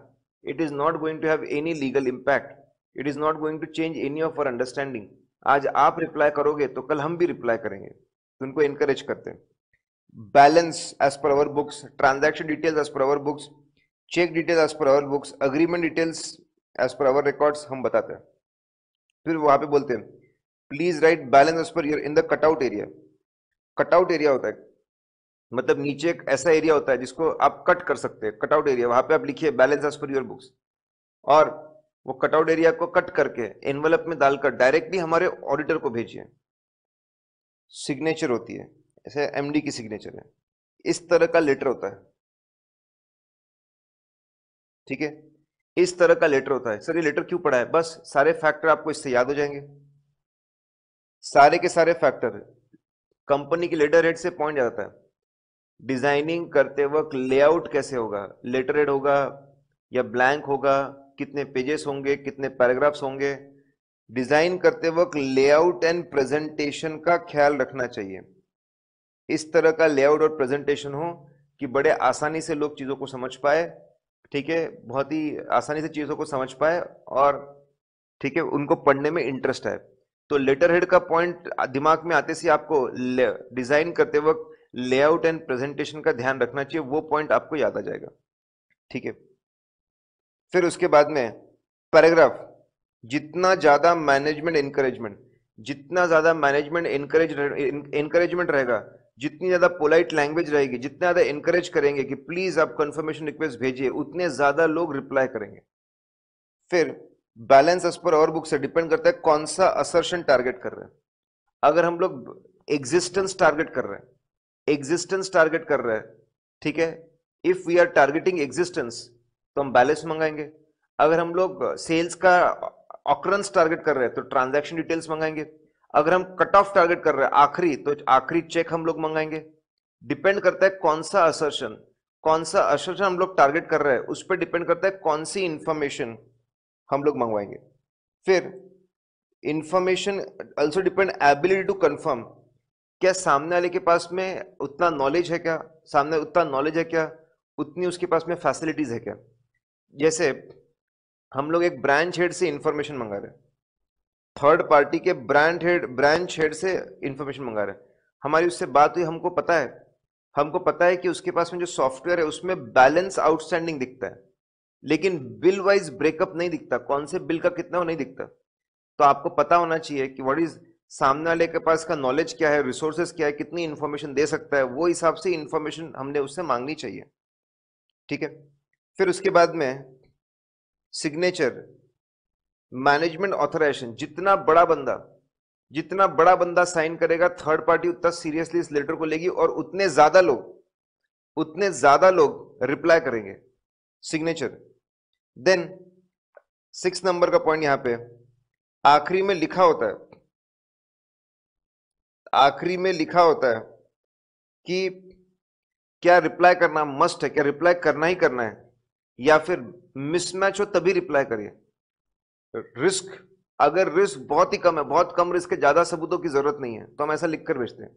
It is not going to have any legal impact it is not going to change any of our understanding आज आप रिप्लाई करोगे तो कल हम भी रिप्लाई करेंगे। तो उनको इनकरेज करते हैं। Balance as per our books transaction details as per our books check details as per our books agreement details as per our records हम बताते हैं। फिर वहाँ पे बोलते हैं please right balance as per in the cutout area cutout area होता है। मतलब नीचे एक ऐसा एरिया होता है जिसको आप कट कर सकते हैं। कटआउट एरिया वहाँ पे आप लिखिए balance as per your books और वो कटआउट एरिया को कट करके एनवलप में डालकर डायरेक्टली हमारे ऑडिटर को भेजिए। सिग्नेचर होती है। ऐसे एमडी की सिग्नेचर है। इस तरह का लेटर होता है। ठीक है? इस तरह का लेटर होता है। सर, ये लेटर क्यों पड़ा है? बस सारे फैक्टर आपको इससे याद हो जाएँगे। सारे के सारे फैक्टर कंपनी के लेटर हेड से पॉइंट जाता है। डिज़ाइनिंग करते वक्त लेआउट कैसे होगा? लेटर हेड होगा या ब्लैंक होगा? कितने पेजेस होंगे, कितने पैराग्राफ्स होंगे। डिज़ाइन करते वक्त लेआउट एंड प्रेजेंटेशन का ख्याल रखना चाहिए। इस तरह का लेआउट और प्रेजेंटेशन हो कि बड़े आसानी से लोग चीज़ों को समझ पाए, ठीक है? बहुत ही आसानी से चीज़ों को समझ पाए और, ठीक है, उनको पढ़ने में इंटरेस्ट है। तो लेटर हेड का पॉइंट दिमाग में आते से आपको डिज़ाइन करते वक्त लेआउट एंड प्रेजेंटेशन का ध्यान रखना चाहिए, वो पॉइंट आपको याद आ जाएगा। ठीक है? फिर उसके बाद में पैराग्राफ। जितना ज़्यादा मैनेजमेंट इंकरेजमेंट जितना ज़्यादा मैनेजमेंट इनकरेज इनकरेजमेंट रहेगा, जितनी ज़्यादा पोलाइट लैंग्वेज रहेगी, जितना ज़्यादा इंकरेज करेंगे कि प्लीज़ आप कंफर्मेशन रिक्वेस्ट भेजिए, उतने ज़्यादा लोग रिप्लाई करेंगे। फिर बैलेंस एज पर और बुक से डिपेंड करता है कौन सा असर्शन टारगेट कर रहे हैं। अगर हम लोग एग्जिस्टेंस टारगेट कर रहे हैं एग्जिस्टेंस टारगेट कर रहे हैं, ठीक है? If we are targeting existence तो हम बैलेंस मंगाएँगे। अगर हम लोग सेल्स का ऑक्रेंस टारगेट कर रहे हैं तो ट्रांजैक्शन डिटेल्स मंगाएँगे। अगर हम कट ऑफ़ टारगेट कर रहे हैं, आखिरी तो आखिरी चेक हम लोग मंगाएँगे। डिपेंड करता है कौन सा असर्शन कौन सा असर्शन हम लोग टारगेट कर रहे हैं, उस पर डिपेंड करता है कौन सी इंफॉर्मेशन हम लोग मंगवाएँगे। फिर information also depend ability to confirm क्या सामने वाले के पास में उतना नॉलेज है क्या? सामने उतना नॉलेज है क्या? उतनी उसके पास में फैसिलिटीज़ है क्या? जैसे, हम लोग एक ब्रांच हेड से इंफॉर्मेशन मंगा रहे हैं। थर्ड पार्टी के ब्रांड हेड, ब्रांच हेड से इंफॉर्मेशन मंगा रहे हैं। हमारी उससे बात हुई, हमको पता है। हमको पता है कि उसके पास में जो सॉफ्टवेयर है, उसमें बैलेंस आउटस्टैंडिंग दिखता है। लेकिन बिल वाइज ब्रेकअप नहीं दिखता। कौन से बिल का कितना वो नहीं दिखता। तो आपको पता होना चाहिए कि व्हाट इज़ सामने वाले के पास का नॉलेज क्या है रिसोर्सेज क्या है, कितनी इंफॉर्मेशन दे सकता है, वो हिसाब से इंफॉर्मेशन हमने उससे मांगनी चाहिए। ठीक है? फिर उसके बाद में सिग्नेचर मैनेजमेंट ऑथराइजेशन जितना बड़ा बंदा, जितना बड़ा बंदा साइन करेगा थर्ड पार्टी उतना सीरियसली इस लेटर को लेगी और उतने ज़्यादा लोग, उतने ज़्यादा लोग रिप्लाई करेंगे सिग्नेचर देन सिक्स नंबर का पॉइंट यहाँ पे, आखिरी में लिखा होता है, आखिरी में लिखा होता है कि क्या रिप्लाई करना मस्ट है, क्या रिप्लाई करना ही करना है। या फिर मिसमैच हो तभी रिप्लाई करिए। रिस्क अगर रिस्क बहुत ही कम है, बहुत कम रिस्क है ज़्यादा सबूतों की ज़रूरत नहीं है तो हम ऐसा लिख कर भेजते हैं।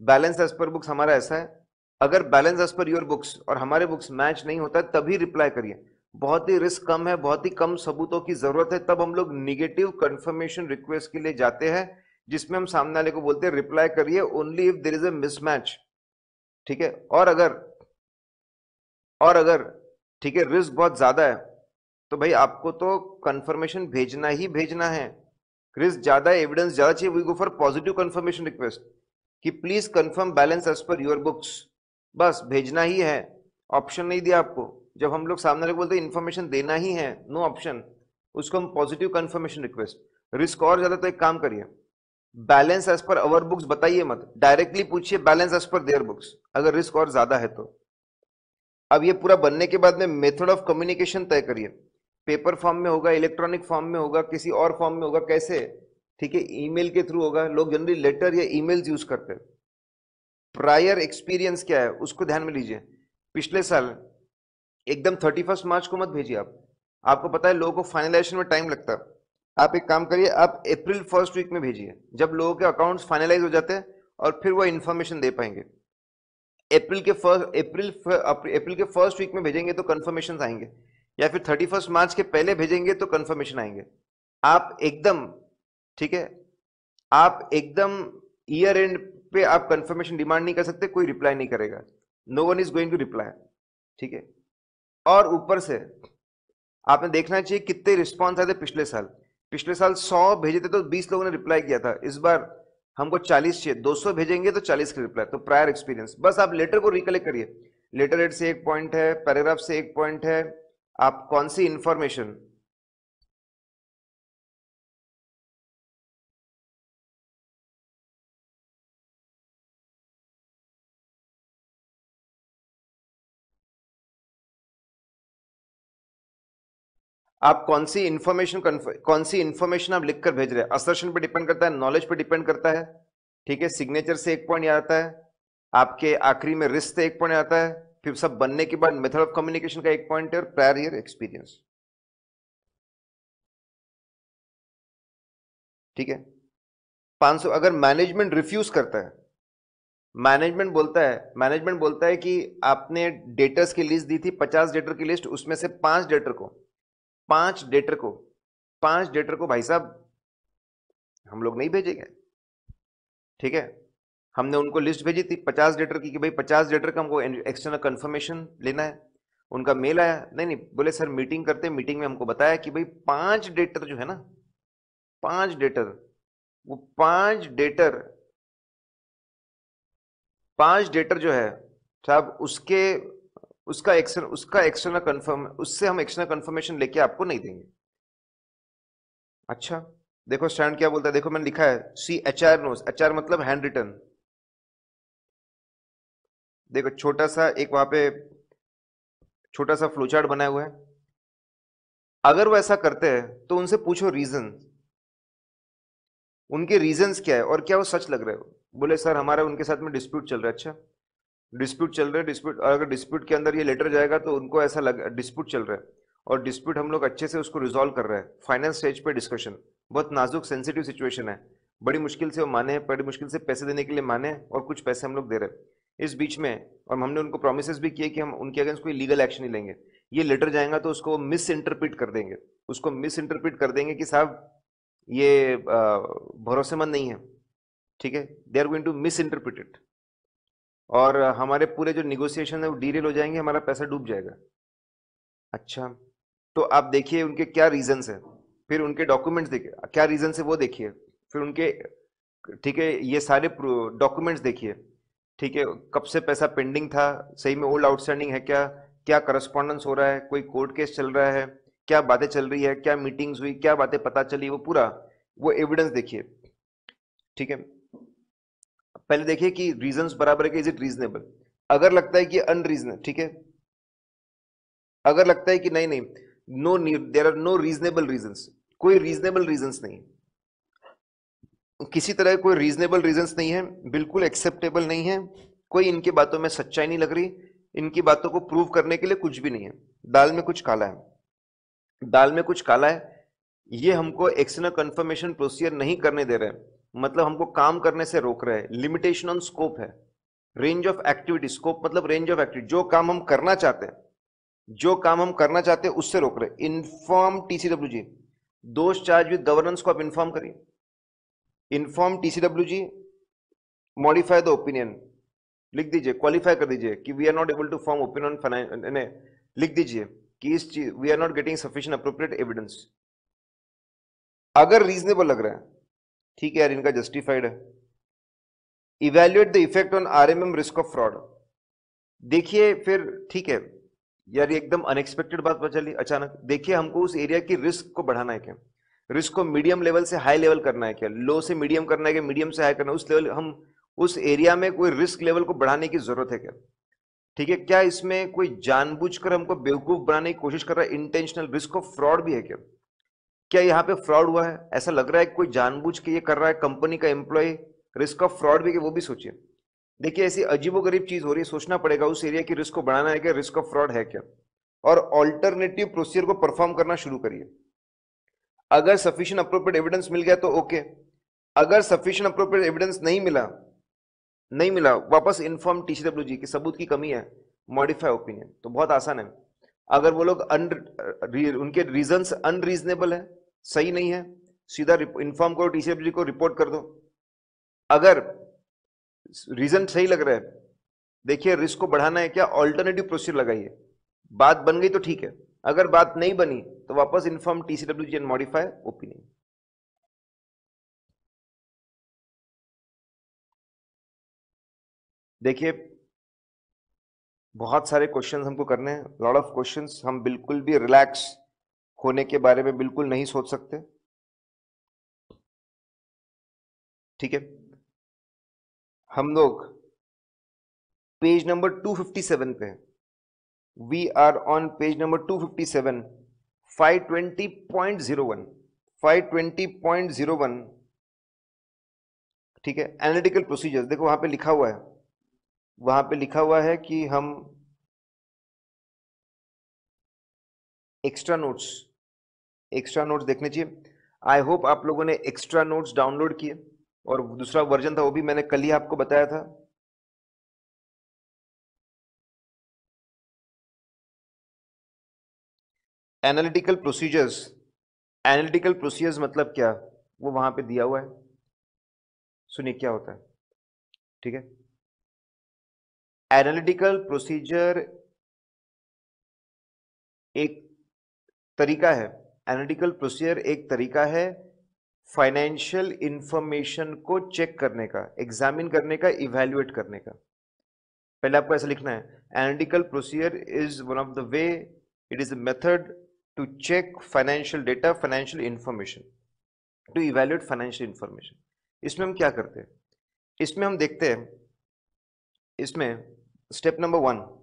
बैलेंस एज पर बुक्स हमारा ऐसा है, अगर balance as per your books और हमारे बुक्स मैच नहीं होता है, तभी रिप्लाई करिए। बहुत ही रिस्क कम है, बहुत ही कम सबूतों की ज़रूरत है, तब हम लोग निगेटिव कंफर्मेशन रिक्वेस्ट के लिए जाते हैं, जिसमें हम सामने वाले को बोलते हैं रिप्लाई करिए only if there is a mismatch ठीक है? और अगर और अगर ठीक है रिस्क बहुत ज़्यादा है। तो भाई आपको तो कंफर्मेशन भेजना ही भेजना है। रिस्क ज़्यादा एविडेंस ज़्यादा चाहिए we go for positive confirmation request कि please confirm balance as per your books बस, भेजना ही है। ऑप्शन नहीं दिया आपको। जब हम लोग सामने बोलते हैं इन्फॉर्मेशन देना ही है नो ऑप्शन उसको हम पॉजिटिव कंफर्मेशन रिक्वेस्ट रिस्क और ज़्यादा तो एक काम करिए। Balance as per our books बताइए मत। डायरेक्टली पूछिए balance as per their books अगर रिस्क और ज़्यादा है तो। अब ये पूरा बनने के बाद में मेथड ऑफ़ कम्युनिकेशन तय करिए। पेपर फॉर्म में होगा इलेक्ट्रॉनिक फॉर्म में होगा, किसी और फॉर्म में होगा, कैसे? ठीक है ईमेल के थ्रू होगा। लोग जनरली लेटर या ईमेल्स यूज़ करते हैं। प्रायर एक्सपीरियंस क्या है? उसको ध्यान में लीजिए। पिछले साल एकदम थर्टी फ़र्स्ट मार्च को मत भेजिए आप। आपको पता है लोगों को फाइनलाइजेशन में टाइम लगता है। आप एक काम करिए, आप अप्रैल फ़र्स्ट वीक में भेजिए। जब लोगों के अकाउंट्स फाइनलाइज हो जाते हैं और फिर वो इन्फॉर्मेशन दे पाएँगे। अप्रैल के फ़र्स्ट अप्रैल अप्रैल के फ़र्स्ट वीक में भेजेंगे तो कन्फर्मेशन आएँगे। या फिर थर्टी फ़र्स्ट मार्च के पहले भेजेंगे तो कन्फर्मेशन आएँगे। आप एकदम, ठीक है? आप एकदम ईयर एंड पे आप कंफर्मेशन डिमांड नहीं कर सकते, कोई रिप्लाई नहीं करेगा। No one is going to reply ठीक है? और ऊपर से आपने देखना चाहिए कितने रिस्पॉन्स आए थे पिछले साल। पिछले साल 100 भेजे थे तो 20 लोगों ने रिप्लाई किया था। इस बार हमको 40 चाहिए 200 भेजेंगे तो 40 की रिप्लाई तो प्रायर एक्सपीरियंस बस आप लेटर को रिकलेक्ट करिए। लेटर एड से एक पॉइंट है पैराग्राफ से एक पॉइंट है, आप कौन सी इंफॉर्मेशन आप कौन सी इंफॉर्मेशन कौन सी इंफॉर्मेशन आप लिखकर भेज रहे हैं? असर्शन पे डिपेंड करता है नॉलेज पे डिपेंड करता है, ठीक है? सिग्नेचर से एक पॉइंट आता है, आपके आखिरी में रिस्क से एक पॉइंट आता है, फिर सब बनने के बाद मेथड ऑफ़ कम्युनिकेशन का एक पॉइंट है और प्रायर ईयर एक्सपीरियंस ठीक है? 500 अगर मैनेजमेंट रिफ्यूज करता है मैनेजमेंट बोलता है मैनेजमेंट बोलता है कि आपने डेटर्स की लिस्ट दी थी 50 डेटर की लिस्ट उसमें से पाँच डेटर को पाँच डेटर को, पाँच डेटर को भाई साहब हम लोग नहीं भेजेंगे। ठीक है? हमने उनको लिस्ट भेजी थी, पचास डेटर की कि भाई पचास डेटर का हमको एक्सटर्नल कंफर्मेशन लेना है। उनका मेल आया, नहीं नहीं, बोले सर मीटिंग करते मीटिंग में हमको बताया कि भाई पाँच डेटर जो है ना, पाँच डेटर, वो पाँच डेटर पाँच डेटर जो है, साहब उसके उसका एक्शन, उसका एक्सटर्नल कंफर्म उससे हम एक्सटर्नल कंफर्मेशन लेके आपको नहीं देंगे। अच्छा देखो स्टैंड क्या बोलता है? देखो मैंने लिखा है C H R nos H R मतलब हैंड रिटर्न देखो छोटा सा एक वहाँ पे, छोटा सा फ्लोचार्ट बनाया हुआ है। अगर वो ऐसा करते हैं तो उनसे पूछो रीजन उनके रीजंस क्या है और क्या वो सच लग रहे हो? बोले, सर, हमारा उनके साथ में डिस्प्यूट चल रहा है। अच्छा। डिस्प्यूट चल रहा है डिस्प्यूट अगर डिस्प्यूट के अंदर ये लेटर जाएगा तो उनको ऐसा लग, डिस्प्यूट चल रहा है। और डिस्प्यूट हम लोग अच्छे से उसको रिजोल्व कर रहे हैं। फाइनल स्टेज पे डिस्कशन बहुत नाजुक सेंसिटिव सिचुएशन है। बड़ी मुश्किल से वो माने, बड़ी मुश्किल से पैसे देने के लिए माने और कुछ पैसे हम लोग दे रहे हैं। इस बीच में, और हमने उनको प्रोमिस भी किए कि हम, उनके अगेंस्ट कोई लीगल एक्शन नहीं लेंगे। ये लेटर जाएगा तो उसको मिस इंटरप्रिट कर देंगे। उसको मिस इंटरप्रिट कर देंगे कि साहब, ये भरोसेमंद नहीं है। ठीक है? They are going to misinterpret it और हमारे पूरे जो निगोसिएशन है वो डीरेल हो जाएँगे, हमारा पैसा डूब जाएगा। अच्छा तो आप देखिए उनके क्या रीजंस है। फिर उनके डॉक्यूमेंट्स देखिए, क्या रीजन है वो देखिए। फिर उनके, ठीक है, ये सारे डॉक्यूमेंट्स देखिए। ठीक है, कब से पैसा पेंडिंग था, सही में ओल्ड आउटस्टैंडिंग है क्या? क्या करस्पॉन्डेंस हो रहा है? कोई कोर्ट केस चल रहा है? क्या बातें चल रही है? क्या मीटिंग्स हुई? क्या बातें पता चली? वो पूरा, वो एविडेंस देखिए। ठीक है पहले देखिए कि रीजंस बराबर है कि इज़ इट रीजनेबल अगर लगता है कि अनरीजन ठीक है? अगर लगता है कि नहीं नहीं no there are no reasonable reason कोई रीजनेबल रीजन नहीं किसी तरह कोई रीजनेबल रीजंस नहीं है, बिल्कुल एक्सेप्टेबल नहीं है। कोई इनकी बातों में सच्चाई नहीं लग रही, इनकी बातों को प्रूव करने के लिए कुछ भी नहीं है। दाल में कुछ काला है। दाल में कुछ काला है, ये हमको एक्सटर्नल कंफर्मेशन प्रोसीजर नहीं करने दे रहे हैं। मतलब हमको काम करने से रोक रहे हैं। लिमिटेशन ऑन स्कोप है। रेंज ऑफ़ एक्टिविटी स्कोप मतलब रेंज ऑफ़ एक्टिविटी जो काम हम करना चाहते हैं, जो काम हम करना चाहते हैं, उससे रोक रहे इन्फॉर्म टीसीडब्ल्यू जी दोष चार्ज विद गवर्नेंस को आप इन्फॉर्म करिए। Inform TCWG modify the opinion लिख दीजिए क्वालिफाई कर दीजिए कि we are not able to form opinion लिख दीजिए कि इस चीज़ we are not getting sufficient appropriate evidence अगर रीजनेबल लग रहा है ठीक है यार, इनका जस्टिफाइड है। Evaluate the effect on R M M risk of fraud देखिए फिर, ठीक है, यार एकदम अनएक्सपेक्टेड बात पता चली, अचानक। देखिए हमको उस एरिया की रिस्क को बढ़ाना है क्या? रिस्क को मीडियम लेवल से हाई लेवल करना है क्या? लो से मीडियम करना है क्या? मीडियम से हाई करना है? उस लेवल हम उस एरिया में कोई रिस्क लेवल को बढ़ाने की ज़रूरत है क्या? ठीक है, क्या इसमें कोई जानबूझकर हमको बेवकूफ़ बनाने की कोशिश कर रहा है? इंटेंशनल रिस्क ऑफ़ फ्रॉड भी है क्या? क्या यहाँ पे फ्रॉड हुआ है? ऐसा लग रहा है कोई जानबूझ के ये कर रहा है, कंपनी का एम्प्लॉय रिस्क ऑफ़ फ्रॉड भी वो भी सोचिए। देखिए, ऐसी अजीबो गरीब चीज़ हो रही है, सोचना पड़ेगा उस एरिया की रिस्क को बढ़ाना है क्या रिस्क ऑफ़ फ्रॉड है क्या? और ऑल्टरनेटिव प्रोसीजर को परफॉर्म करना शुरू करिए। अगर सफिशियंट अप्रोप्रिएट एविडेंस मिल गया तो ओके अगर सफिशियंट अप्रोप्रिएट एविडेंस नहीं मिला नहीं मिला, वापस इन्फॉर्म टीसीडब्ल्यू जी की सबूत की कमी है मॉडिफाई ओपिनियन तो बहुत आसान है। अगर वो लोग अन उनके रीजंस अनरीजनेबल है सही नहीं है, सीधा इन्फॉर्म करो टीसीडब्ल्यू जी को रिपोर्ट कर दो। अगर रीजन सही लग रहा है, देखिए रिस्क को बढ़ाना है क्या ऑल्टरनेटिव प्रोसीजर लगाइए। बात बन गई तो ठीक है, अगर बात नहीं बनी तो वापस inform TCWG and modify opinion देखिए, बहुत सारे क्वेश्चंस हमको करने हैं लॉट ऑफ़ क्वेश्चंस हम बिल्कुल भी रिलैक्स होने के बारे में बिल्कुल नहीं सोच सकते। ठीक है? हम लोग पेज नंबर 257 पे we are on page number 257 520.01 520.01 ठीक है? एनालिटिकल प्रोसीजर्स देखो वहाँ पे लिखा हुआ है। वहाँ पे लिखा हुआ है कि हम एक्स्ट्रा नोट्स एक्स्ट्रा नोट्स देखने चाहिए। आई होप आप लोगों ने एक्स्ट्रा नोट्स डाउनलोड किए और दूसरा वर्जन था वो भी मैंने कल ही आपको बताया था। एनालिटिकल प्रोसीजर्स एनालिटिकल प्रोसीजर्स मतलब क्या? वो वहाँ पे दिया हुआ है। सुनिए क्या होता है। ठीक है। एनालिटिकल प्रोसीजर एक तरीका है। एनालिटिकल प्रोसीजर एक तरीका है फाइनेंशियल इंफॉर्मेशन को चेक करने का एग्जामिन करने का इवेल्युएट करने का पहले आपको ऐसा लिखना है analytical procedure is one of the way it is a method to check financial data financial information to evaluate financial information इसमें हम क्या करते हैं इसमें हम देखते हैं, इसमें step number one.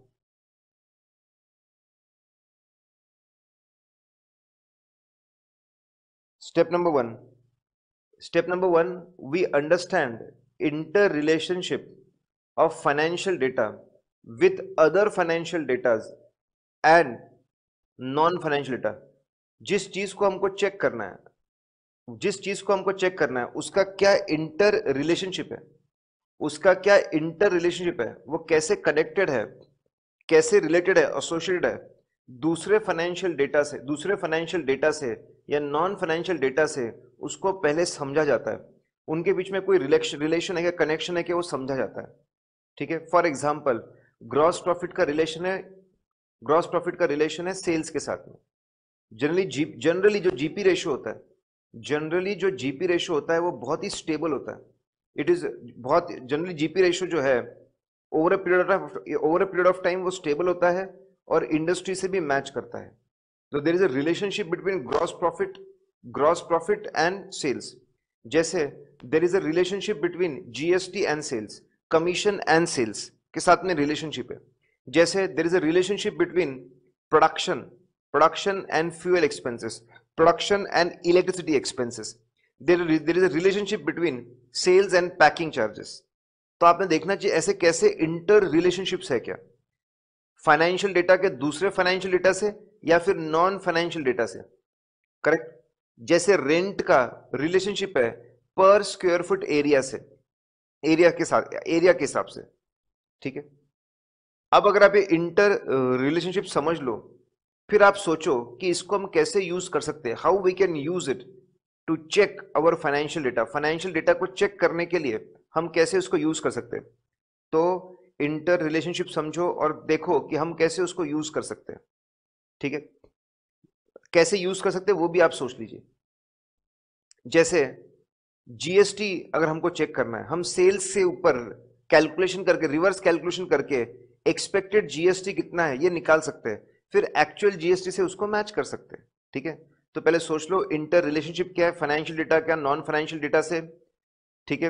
Step number one. Step number one, we understand interrelationship of financial data with other financial data and non financial data जिस चीज़ को हमको चेक करना है जिस चीज़ को हमको चेक करना है उसका क्या इंटर रिलेशनशिप है? उसका क्या इंटर रिलेशनशिप है? वो कैसे कनेक्टेड है? कैसे रिलेटेड है? एसोसिएटेड है? दूसरे फाइनेंशियल डेटा से दूसरे फाइनेंशियल डेटा से या नॉन फाइनेंशियल डेटा से उसको पहले समझा जाता है। उनके बीच में कोई रिलेशन है या कनेक्शन है कि वो समझा जाता है। ठीक है? फॉर एग्ज़ाम्पल ग्रॉस प्रॉफिट का रिलेशन है ग्रॉस प्रॉफिट का रिलेशन है सेल्स के साथ में। जनरली जी जनरली जो जीपी रेशियो होता है जनरली जो जीपी रेशियो होता है वो बहुत ही स्टेबल होता है। इट इज़ बहुत जनरली जीपी रेशियो जो है over a period of over a period of time वो स्टेबल होता है और इंडस्ट्री से भी मैच करता है। तो there is a relationship between gross profit gross profit and sales जैसे there is a relationship between GST and sales commission and sales के साथ में रिलेशनशिप है। जैसे there is a relationship between production production and fuel expenses production and electricity expenses there there is a relationship between sales and packing charges तो आपने देखना चाहिए, ऐसे कैसे इंटर रिलेशनशिप्स है क्या? फाइनेंशियल डेटा के दूसरे फाइनेंशियल डेटा से या फिर नॉन फाइनेंशियल डेटा से। करेक्ट जैसे रेंट का रिलेशनशिप है पर स्क्वायर फुट एरिया से। एरिया के साथ एरिया के हिसाब से। ठीक है? अब अगर आप ये इंटर रिलेशनशिप समझ लो, फिर आप सोचो कि इसको हम कैसे यूज़ कर सकते हैं। How we can use it to check our financial data financial data को चेक करने के लिए हम कैसे उसको यूज़ कर सकते हैं? तो इंटर रिलेशनशिप समझो और देखो कि हम कैसे उसको यूज़ कर सकते हैं। ठीक है? कैसे यूज़ कर सकते हैं वो भी आप सोच लीजिए। जैसे जीएसटी अगर हमको चेक करना है, हम सेल्स से ऊपर कैलकुलेशन करके रिवर्स कैलकुलेशन करके एक्सपेक्टेड जीएसटी कितना है, ये निकाल सकते हैं। फिर एक्चुअल जीएसटी से उसको मैच कर सकते हैं, ठीक है? तो पहले सोच लो इंटर रिलेशनशिप क्या है फाइनेंशियल डेटा क्या नॉन फाइनेंशियल डेटा से, ठीक है?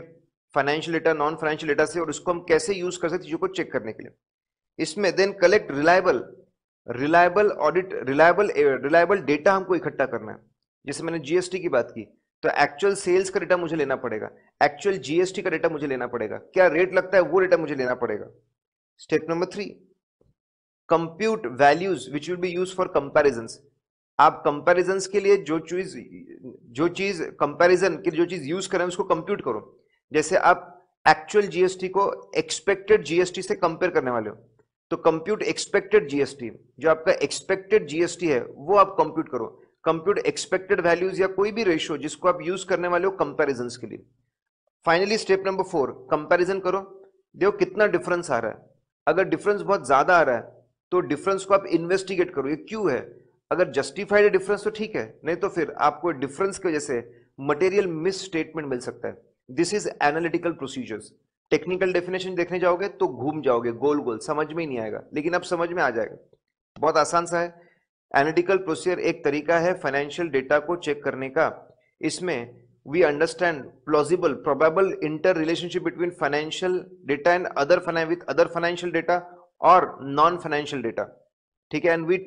Financial data non financial data से, और उसको हम कैसे यूज़ कर सकते चीज़ों को चेक करने के लिए। इसमें then collect reliable reliable audit, reliable reliable data हमको इकट्ठा करना है। जैसे मैंने जीएसटी की बात की तो एक्चुअल सेल्स का डेटा मुझे लेना पड़ेगा। एक्चुअल जीएसटी का डेटा मुझे लेना पड़ेगा। क्या रेट लगता है वो डेटा मुझे लेना पड़ेगा। Step number three compute values which will be use for comparison आप कंपेरिजन के लिए जो चीज़ जो चीज़ कंपेरिजन के लिए जो चीज़ यूज़ करें, उसको कंप्यूट करो। जैसे आप एक्चुअल जीएसटी को एक्सपेक्टेड जीएसटी से कंपेयर करने वाले हो। तो कंप्यूट एक्सपेक्टेड जीएसटी जो आपका एक्सपेक्टेड जीएसटी है, वो आप कंप्यूट करो। कंप्यूट एक्सपेक्टेड वैल्यूज़ या कोई भी रेशियो जिसको आप यूज़ करने वाले हो कंपेरिजन के लिए। Finally step number four comparison करो। देखो कितना डिफरेंस आ रहा है। अगर डिफरेंस बहुत ज़्यादा आ रहा है तो डिफरेंस को आप इन्वेस्टिगेट करो। ये क्यों है? अगर जस्टिफाइड डिफरेंस तो ठीक है, नहीं तो फिर आपको डिफरेंस की वजह से मटेरियल मिस स्टेटमेंट मिल सकता है। This is analytical procedures technical definition देखने जाओगे तो घूम जाओगे, गोल गोल, समझ में ही नहीं आएगा। लेकिन अब समझ में आ जाएगा। बहुत आसान सा है। एनालिटिकल प्रोसीजर एक तरीका है फाइनेंशियल डेटा को चेक करने का। इसमें we understand plausible probable inter relationship between financial data and other with other financial data और नॉन फाइनेंशियल डेटा ठीक है? And we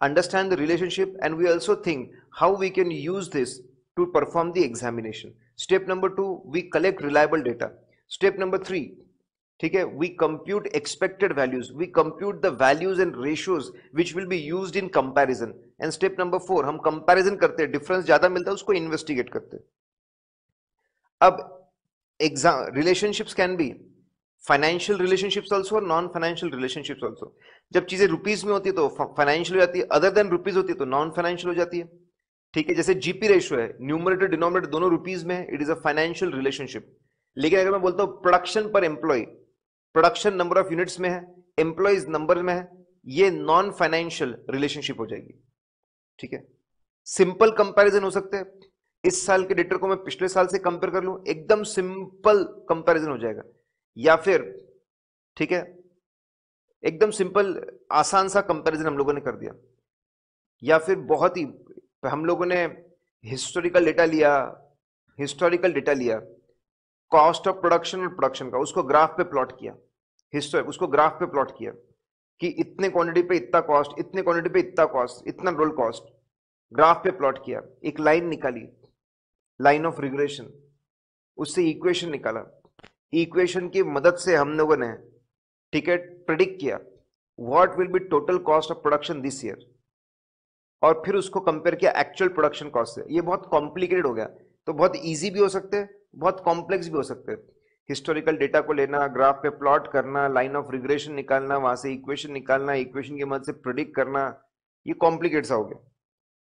understand the relationship and we also think how we can use this to perform perform examination step number two we collect reliable reliable step number three ठीक है? We compute expected values we compute the values and ratios which will be use in comparison and step number four हम comparison करते हैं. Difference ज़्यादा मिलता है, उसको investigate करते अब exam relationships can be financial relationships also और नॉन फाइनेंशियल रिलेशनशिप्स ऑल्सो जब चीज़ें रुपीज़ में होती है तो फाइनेंशियल हो जाती है. अदर देन रुपीज़ होती है तो नॉन फाइनेंशियल हो जाती है. ठीक है? जैसे जीपी रेशियो है. न्यूमरेटर डिनोमिनेटर दोनों रुपीज़ में है. It is a financial relationship लेकिन अगर मैं बोलता हूँ production per employ production number of units में है एम्प्लॉयज़ नंबर में है, ये नॉन फाइनेंशियल रिलेशनशिप हो जाएगी। ठीक है? सिंपल कंपैरिजन हो सकते हैं। इस साल के डेटर को मैं पिछले साल से कंपेयर कर लूँ, एकदम सिंपल कंपैरिजन हो जाएगा। या फिर, ठीक है? एकदम सिंपल आसान सा कंपैरिजन हम लोगों ने कर दिया। या फिर बहुत ही, हम लोगों ने हिस्टोरिकल डेटा लिया हिस्टोरिकल डेटा लिया। कॉस्ट ऑफ़ प्रोडक्शन और प्रोडक्शन का, उसको ग्राफ पे प्लॉट किया। हिस्टो, उसको ग्राफ पे प्लॉट किया कि इतने क्वांटिटी पे इतना कॉस्ट इतने क्वांटिटी पे इतना कॉस्ट इतना रोल कॉस्ट ग्राफ पे प्लॉट किया, एक लाइन निकाली, लाइन ऑफ़ रिग्रेशन। उससे इक्वेशन निकाला। इक्वेशन की मदद से हम लोगों ने टिकट प्रिडिक्ट किया what will be total cost of production this year और फिर उसको कंपेयर किया एक्चुअल प्रोडक्शन कॉस्ट से। ये बहुत कॉम्प्लिकेटेड हो गया। तो बहुत इजी भी हो सकते हैं। बहुत कॉम्प्लेक्स भी हो सकते हैं। हिस्टोरिकल डेटा को लेना ग्राफ पे प्लॉट करना लाइन ऑफ़ रिग्रेशन निकालना, वहाँ से इक्वेशन निकालना इक्वेशन की मदद से प्रिडिक्ट करना, ये कॉम्प्लिकेट सा हो गया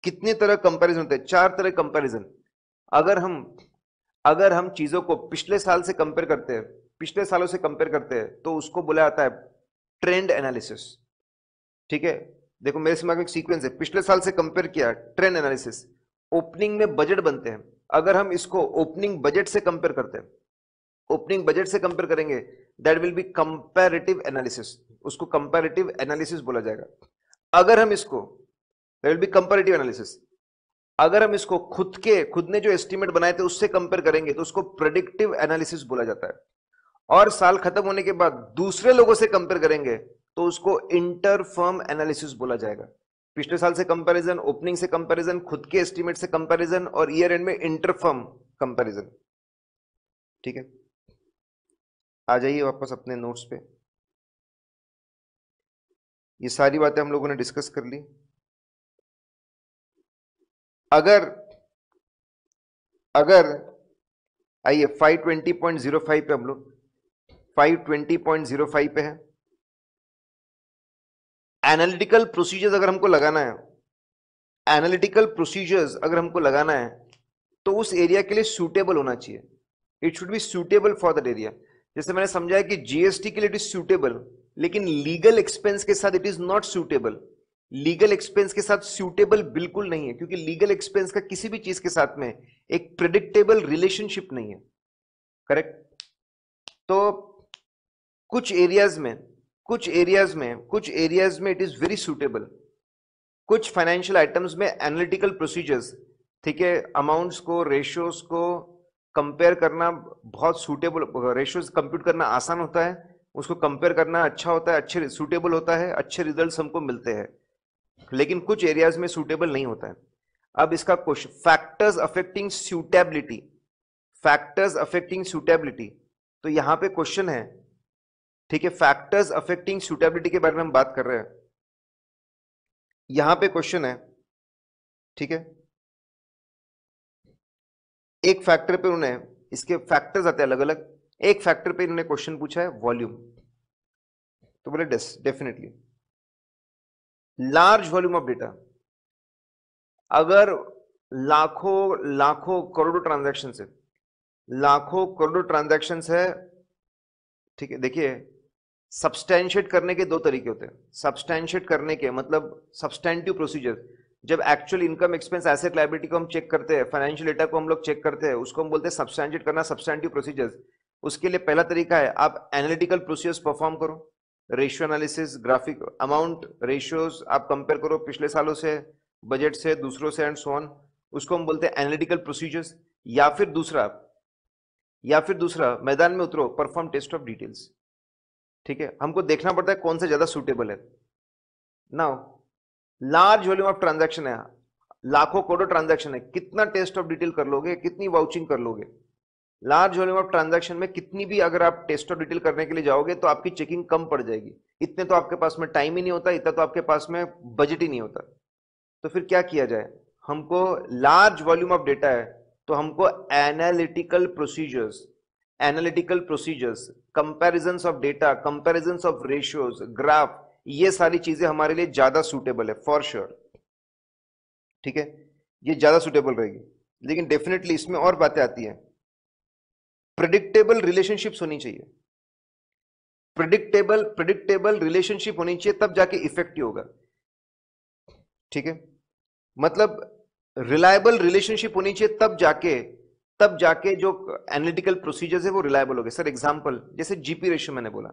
कितने तरह कंपैरिजन होते हैं? चार तरह कंपैरिजन अगर हम अगर हम चीज़ों को पिछले साल से कंपेयर करते हैं, पिछले सालों से कंपेयर करते हैं तो उसको बोला जाता है ट्रेंड एनालिसिस ठीक है? देखो, मेरे दिमाग में एक सीक्वेंस है। पिछले साल से कंपेयर किया ट्रेंड एनालिसिस ओपनिंग में बजट बनते हैं। अगर हम इसको ओपनिंग बजट से कंपेयर करते हैं ओपनिंग बजट से कंपेयर करेंगे that will be comparative analysis उसको कंपेरेटिव एनालिसिस बोला जाएगा। अगर हम इसको that will be comparative analysis अगर हम इसको खुद के, खुद ने जो एस्टिमेट बनाए थे उससे कंपेयर करेंगे तो उसको प्रोडिक्टिव एनालिसिस बोला जाता है। और साल खत्म होने के बाद दूसरे लोगों से कंपेयर करेंगे तो उसको इंटर फर्म एनालिसिस बोला जाएगा। पिछले साल से कंपैरिजन ओपनिंग से कंपैरिजन खुद के एस्टिमेट से कंपैरिजन और ईयर एंड में इंटर फर्म कंपैरिजन ठीक है? आ जाइए वापस अपने नोट्स पे। ये सारी बातें हम लोगों ने डिस्कस कर ली। अगर अगर, आइए 520.05 पे हम लोग। 520.05 पे है। एनालिटिकल प्रोसीजर्स अगर हमको लगाना है एनालिटिकल प्रोसीजर्स अगर हमको लगाना है तो उस एरिया के लिए सूटेबल होना चाहिए। It should be suitable for that area जैसे मैंने समझाया कि जीएसटी के लिए इट इज़ सूटेबल लेकिन लीगल एक्सपेंस के साथ it is not suitable legal expense के साथ सूटेबल बिल्कुल नहीं है, क्योंकि लीगल एक्सपेंस का किसी भी चीज़ के साथ में एक प्रिडिक्टेबल रिलेशनशिप नहीं है। करेक्ट तो कुछ एरियाज़ में कुछ एरियाज़ में, कुछ एरियाज़ में इट इज़ वेरी सुटेबल कुछ फाइनेंशियल आइटम्स में एनालिटिकल प्रोसीजर्स ठीक है? अमाउंट्स को रेशियोज को कंपेयर करना बहुत सूटेबल रेशियोज कंप्यूट करना आसान होता है। उसको कंपेयर करना अच्छा होता है, अच्छे सूटेबल होता है, अच्छे रिज़ल्ट हमको मिलते हैं। लेकिन कुछ एरियाज़ में सूटेबल नहीं होता है। अब इसका question factors affecting suitability factors affecting suitability तो यहाँ पे क्वेश्चन है ठीक है फैक्टर्स अफेक्टिंग सुटेबिलिटी के बारे में हम बात कर रहे हैं। यहाँ पे क्वेश्चन है, ठीक है? एक फैक्टर पे उन्होंने इसके फैक्टर्स आते हैं अलग अलग एक फैक्टर पे इन्होंने क्वेश्चन पूछा है वॉल्यूम तो बोले definitely large volume of data अगर लाखों लाखों करोड़ों ट्रांजैक्शन है, लाखों करोड़ों ट्रांजैक्शन है, ठीक है, देखिए सब्सटैंशिएट करने के दो तरीके होते हैं। सब्सटैंशिएट करने के मतलब सब्सटैंटिव प्रोसीजर जब actual income expense asset liability को हम चेक करते हैं फाइनेंशियल डेटा को हम लोग चेक करते हैं, उसको हम बोलते हैं सब्सटैंशिएट करना सब्सटैंटिव प्रोसीजर्स उसके लिए पहला तरीका है, आप एनालिटिकल प्रोसीजर्स परफॉर्म करो। Ratio analysis graphic amount ratios आप कंपेयर करो पिछले सालों से बजट से, दूसरों से एंड सोन उसको हम बोलते हैं एनालिटिकल प्रोसीजर्स या फिर दूसरा, या फिर दूसरा, मैदान में उतरो परफॉर्म टेस्ट ऑफ़ डिटेल्स ठीक है? हमको देखना पड़ता है कौन सा ज़्यादा सुटेबल है। Now large volume of transaction है। लाखों करोड़ों ट्रांजैक्शन है। कितना टेस्ट ऑफ़ डिटेल कर लोगे, कितनी वाउचिंग कर लोगे। लार्ज वॉल्यूम ऑफ़ ट्रांजैक्शन में कितनी भी अगर आप टेस्ट ऑफ़ डिटेल करने के लिए जाओगे तो आपकी चेकिंग कम पड़ जाएगी। इतने तो आपके पास में टाइम ही नहीं होता, इतना तो आपके पास में बजट ही नहीं होता। तो फिर क्या किया जाए? हमको लार्ज वॉल्यूम ऑफ़ डेटा है तो हमको analytical procedures analytical procedures comparison of data comparison of ratios graph ये सारी चीज़ें हमारे लिए ज़्यादा सुटेबल है फॉर श्योर ठीक है? ये ज़्यादा सुटेबल रहेगी। लेकिन डेफिनेटली इसमें और बातें आती हैं। प्रिडिक्टेबल रिलेशनशिप्स होनी चाहिए। प्रिडिक्टेबल प्रिडिक्टेबल रिलेशनशिप होनी चाहिए, तब जाके इफ़ेक्टिव होगा। ठीक है? मतलब रिलायबल रिलेशनशिप होनी चाहिए, तब जाके तब जाके जो एनालिटिकल प्रोसीजर्स है, वो रिलायबल हो गए। सर एग्ज़ाम्पल जैसे जीपी रेशियो मैंने बोला।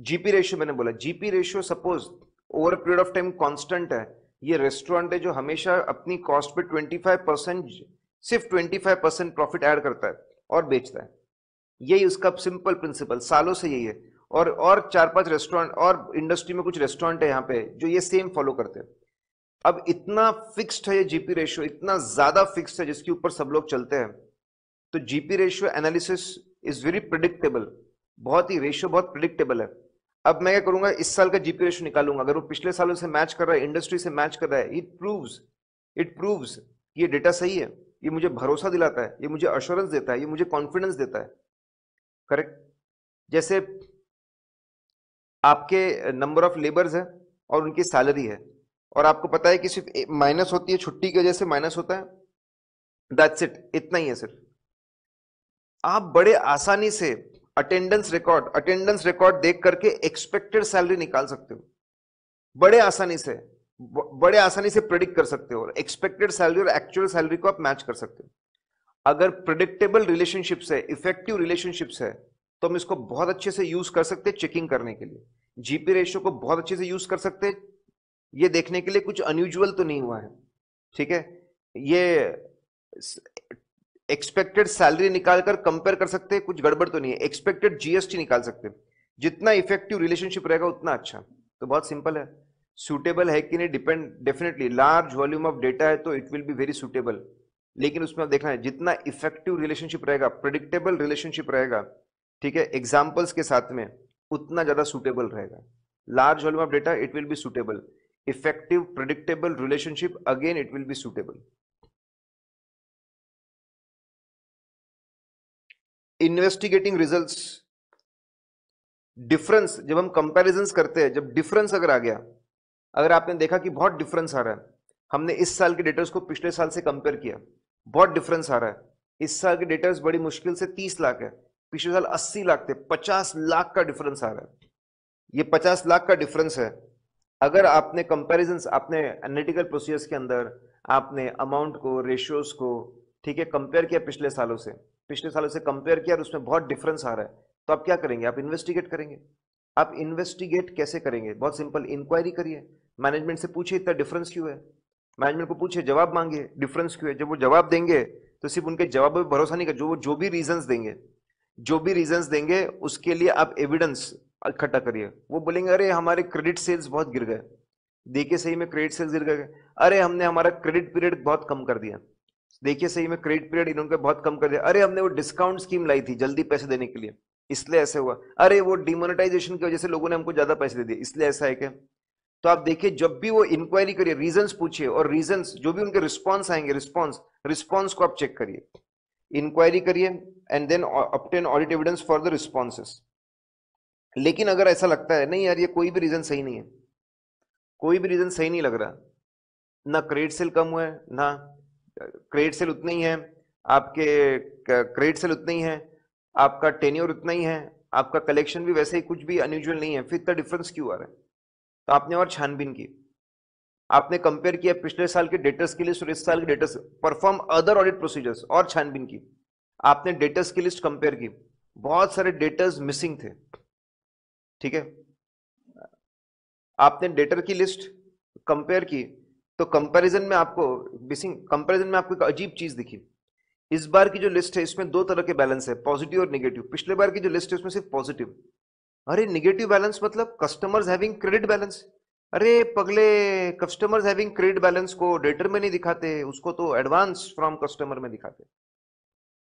जीपी रेशियो मैंने बोला। GP ratio suppose over period of time constant है, ये रेस्टोरेंट है जो हमेशा अपनी कॉस्ट पे 25 परसेंट सिर्फ़ 25 परसेंट प्रॉफिट ऐड करता है और बेचता है। यही उसका सिंपल प्रिंसिपल सालों से यही है। और और चार पाँच रेस्टोरेंट और इंडस्ट्री में कुछ रेस्टोरेंट है यहाँ पे जो ये सेम फॉलो करते हैं। अब इतना फिक्स्ड है ये जीपी रेशियो इतना ज़्यादा फिक्स्ड है जिसके ऊपर सब लोग चलते हैं तो GP ratio analysis is very predictable बहुत ही रेशियो बहुत प्रिडिक्टेबल है। अब मैं क्या करूँगा, इस साल का जीपी रेशियो निकालूँगा। अगर वो पिछले सालों से मैच कर रहा है इंडस्ट्री से मैच कर रहा है इट प्रूव्स इट प्रूव्स ये डेटा सही है। ये मुझे भरोसा दिलाता है, ये मुझे अश्योरेंस देता है, ये मुझे कॉन्फिडेंस देता है। करेक्ट जैसे आपके नंबर ऑफ़ लेबर्स है और उनकी सैलरी है। और आपको पता है कि सिर्फ़ माइनस होती है, छुट्टी की वजह से माइनस होता है। दैट्स इट इतना ही है सिर्फ़। आप बड़े आसानी से अटेंडेंस रिकॉर्ड अटेंडेंस रिकॉर्ड देख करके एक्सपेक्टेड सैलरी निकाल सकते हो। बड़े आसानी से बड़े आसानी से प्रिडिक्ट कर सकते हो एक्सपेक्टेड सैलरी और एक्चुअल सैलरी को आप मैच कर सकते हो। अगर प्रिडिक्टेबल रिलेशनशिप्स है इफ़ेक्टिव रिलेशनशिप्स है तो हम इसको बहुत अच्छे से यूज़ कर सकते हैं चेकिंग करने के लिए। जीपी रेशियो को बहुत अच्छे से यूज़ कर सकते हैं। ये देखने के लिए कुछ अनयूजल तो नहीं हुआ है, ठीक है? ये एक्सपेक्टेड सैलरी निकालकर कंपेयर कर सकते हैं, कुछ गड़बड़ तो नहीं है। एक्सपेक्टेड जीएसटी निकाल सकते हैं। जितना इफ़ेक्टिव रिलेशनशिप रहेगा, उतना अच्छा। तो बहुत सिंपल है। सुटेबल है कि नहीं depend definitely large volume of data है तो it will be very suitable लेकिन उसमें आप देखना है, जितना इफ़ेक्टिव रिलेशनशिप रहेगा प्रिडिक्टेबल रिलेशनशिप रहेगा, ठीक है एग्जाम्पल्स के साथ में, उतना ज़्यादा सुटेबल रहेगा। Large volume of data it will be suitable effective predictable relationship again it will be suitable investigating results difference जब हम कंपैरिजन करते हैं, जब डिफरेंस अगर आ गया, अगर आपने देखा कि बहुत डिफरेंस आ रहा है, हमने इस साल के डेटर्स को पिछले साल से कंपेयर किया, बहुत डिफरेंस आ रहा है। इस साल के डेटर्स बड़ी मुश्किल से तीस लाख है, पिछले साल अस्सी लाख थे, पचास लाख का डिफरेंस आ रहा है। ये पचास लाख का डिफरेंस है। अगर आपने कंपेरिजन आपने एनालिटिकल प्रोसीजर्स के अंदर, आपने अमाउंट को रेशियोज को, ठीक है कंपेयर किया पिछले सालों से पिछले सालों से कंपेयर किया और उसमें बहुत डिफरेंस आ रहा है। तो आप क्या करेंगे? आप इन्वेस्टिगेट करेंगे। आप इन्वेस्टिगेट कैसे करेंगे? बहुत सिंपल इंक्वायरी करिए। मैनेजमेंट से पूछिए, इतना डिफरेंस क्यों है? मैनेजमेंट को पूछे जवाब मांगे डिफरेंस क्यों है? जब वो जवाब देंगे तो सिर्फ़ उनके जवाब पर भरोसा नहीं कर, जो वो, जो भी रीजंस देंगे, जो भी रीजंस देंगे, उसके लिए आप एविडेंस इकट्ठा करिए। वो बोलेंगे, अरे, हमारे क्रेडिट सेल्स बहुत गिर गए। देखिए सही में क्रेडिट सेल्स गिर गए। अरे, हमने हमारा क्रेडिट पीरियड बहुत कम कर दिया। देखिए सही में क्रेडिट पीरियड इन्होंने बहुत कम कर दिया। अरे, हमने वो डिस्काउंट स्कीम लाई थी जल्दी पैसे देने के लिए। इसलिए ऐसे हुआ। अरे, वो डिमोनेटाइजेशन की वजह से लोगों ने हमको ज़्यादा पैसे दे दिए। इसलिए ऐसा है क्या? तो आप देखिए, जब भी वो इंक्वायरी करिए रीजंस पूछिए और रीजंस जो भी उनके रिस्पॉन्स आएँगे रिस्पॉन्स रिस्पॉन्स को आप चेक करिए। इंक्वायरी करिए and then obtain audit evidence for the responses लेकिन अगर ऐसा लगता है, नहीं यार, ये कोई भी रीजन सही नहीं है। कोई भी रीजन सही नहीं लग रहा। ना क्रेडिट सेल कम हुआ है, ना क्रेडिट सेल उतने ही है, आपके क्रेडिट सेल उतने ही है, आपका टेन्योर उतना ही है, आपका कलेक्शन भी वैसे ही कुछ भी अनयूजल नहीं है, फिर इतना डिफरेंस क्यों आ रहा है? तो आपने और छानबीन की। आपने कंपेयर किया पिछले साल के डेटर्स की लिस्ट और इस साल के debtors perform other audit procedures और छानबीन की। आपने डेटर्स की लिस्ट कंपेयर की, बहुत सारे डेटर्स मिसिंग थे, ठीक है? आपने डेटर की लिस्ट कंपेयर की तो कंपैरिजन में आपको मिसिंग कंपैरिजन में आपको एक अजीब चीज़ दिखी। इस बार की जो लिस्ट है, इसमें दो तरह के बैलेंस है पॉजिटिव और नेगेटिव पिछले बार की जो लिस्ट है, उसमें सिर्फ़ पॉजिटिव अरे नेगेटिव बैलेंस मतलब कस्टमर्स हैविंग क्रेडिट बैलेंस अरे, पगले कस्टमर्स हैविंग क्रेडिट बैलेंस को डेटर में नहीं दिखाते, उसको तो एडवांस फ्रॉम कस्टमर में दिखाते।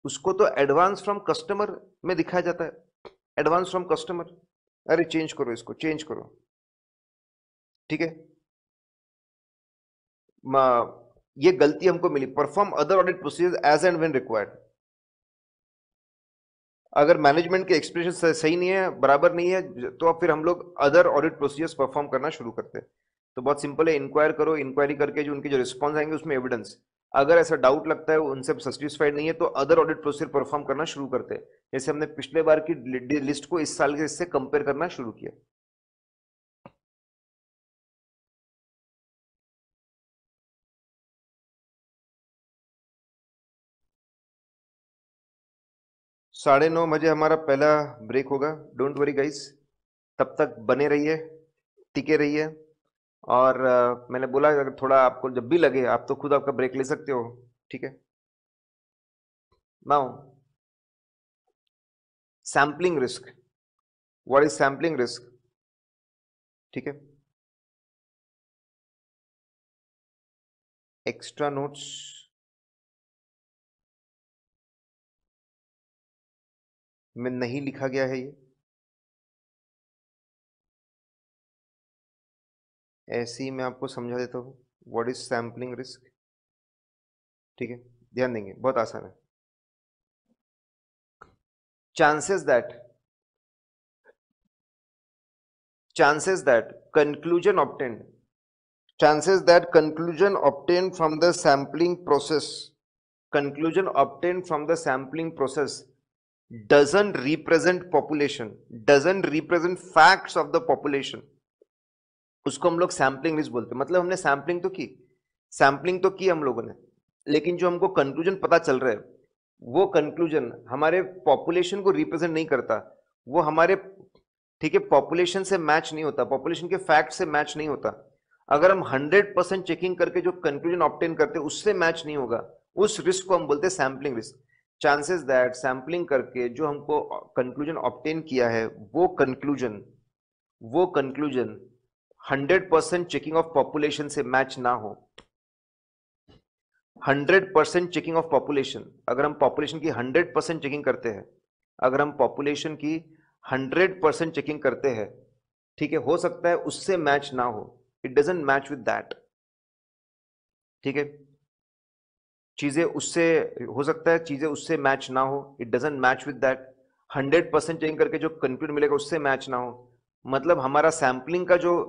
उसको तो एडवांस फ्रॉम कस्टमर में दिखाया जाता है। एडवांस फ्रॉम कस्टमर अरे चेंज करो इसको चेंज करो। ठीक है? ये गलती हमको मिली। Perform other audit procedure as and when required अगर मैनेजमेंट के एक्सप्रेशन सही नहीं है, बराबर नहीं है तो फिर हम लोग अदर ऑडिट प्रोसीजर्स परफॉर्म करना शुरू करते हैं। तो बहुत सिंपल है इंक्वायर करो इंक्वायरी करके जो उनके जो रिस्पॉन्स आएँगे उसमें एविडेंस अगर ऐसा डाउट लगता है, उनसे सेटिस्फाइड नहीं है तो अदर ऑडिट प्रोसीजर परफॉर्म करना शुरू करते हैं। जैसे हमने पिछले बार की लिस्ट को इस साल के इससे कंपेयर करना शुरू किया। साढ़े नौ बजे हमारा पहला ब्रेक होगा। डोंट वरी गाइस तब तक बने रहिए टिके रहिए। और आ, मैंने बोला अगर थोड़ा आपको जब भी लगे आप तो खुद आपका ब्रेक ले सकते हो ठीक है? Now sampling risk what is sampling risk ठीक है? एक्स्ट्रा नोट्स में नहीं लिखा गया है ये। ऐसे ही मैं आपको समझा देता हूँ। व्हाट इज़ सैम्पलिंग रिस्क ठीक है, ध्यान देंगे, बहुत आसान है। Chances that chances that conclusion obtained chances that conclusion obtain from the sampling process conclusion obtain from the sampling process doesn't represent population, doesn't represent facts of the population, उसको हम लोग सैम्पलिंग रिस्क बोलते हैं। मतलब हमने sampling तो की sampling तो की हम लोगों ने, लेकिन जो हमको कंक्लूजन पता चल रहा है, वो कंक्लूजन हमारे पॉपुलेशन को रिप्रेजेंट नहीं करता, वो हमारे, ठीक है पॉपुलेशन से मैच नहीं होता पॉपुलेशन के फैक्ट से मैच नहीं होता। अगर हम 100 परसेंट चेकिंग करके जो कंक्लूजन ऑप्टेन करते उससे मैच नहीं होगा, उस रिस्क को हम बोलते हैं sampling risk chances that sampling करके जो हमको कंक्लूजन ऑप्टेन किया है, वो कंक्लूजन वो conclusion 100 percent checking of population से मैच ना हो। 100 परसेंट चेकिंग ऑफ़ पॉपुलेशन अगर हम पॉपुलेशन की 100 परसेंट चेकिंग करते हैं, अगर हम पॉपुलेशन की 100 परसेंट चेकिंग करते हैं, ठीक है, हो सकता है उससे मैच ना हो। It doesn't match with that ठीक है? चीज़ें उससे, हो सकता है चीज़ें उससे मैच ना हो। It doesn't match with that hundred percent change करके जो कंक्लूड मिलेगा उससे मैच ना हो। मतलब हमारा सैम्पलिंग का जो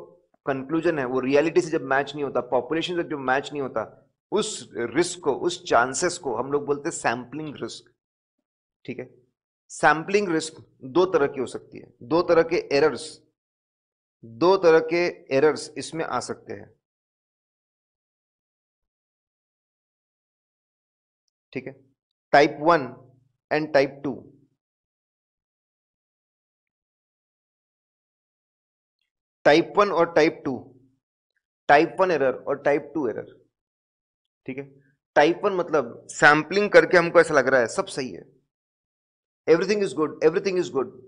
कंक्लूजन है, वो रियलिटी से जब मैच नहीं होता पॉपुलेशन से जब मैच नहीं होता, उस रिस्क को, उस चांसेस को हम लोग बोलते हैं सैम्पलिंग रिस्क ठीक है? सैम्पलिंग रिस्क दो तरह की हो सकती है। दो तरह के एरर्स दो तरह के एरर्स इसमें आ सकते हैं। ठीक है? Type one and type two type one और type two type one error और टाइप टू एरर ठीक है? टाइप वन मतलब सैंपलिंग करके हमको ऐसा लग रहा है, सब सही है। Everything is good everything is good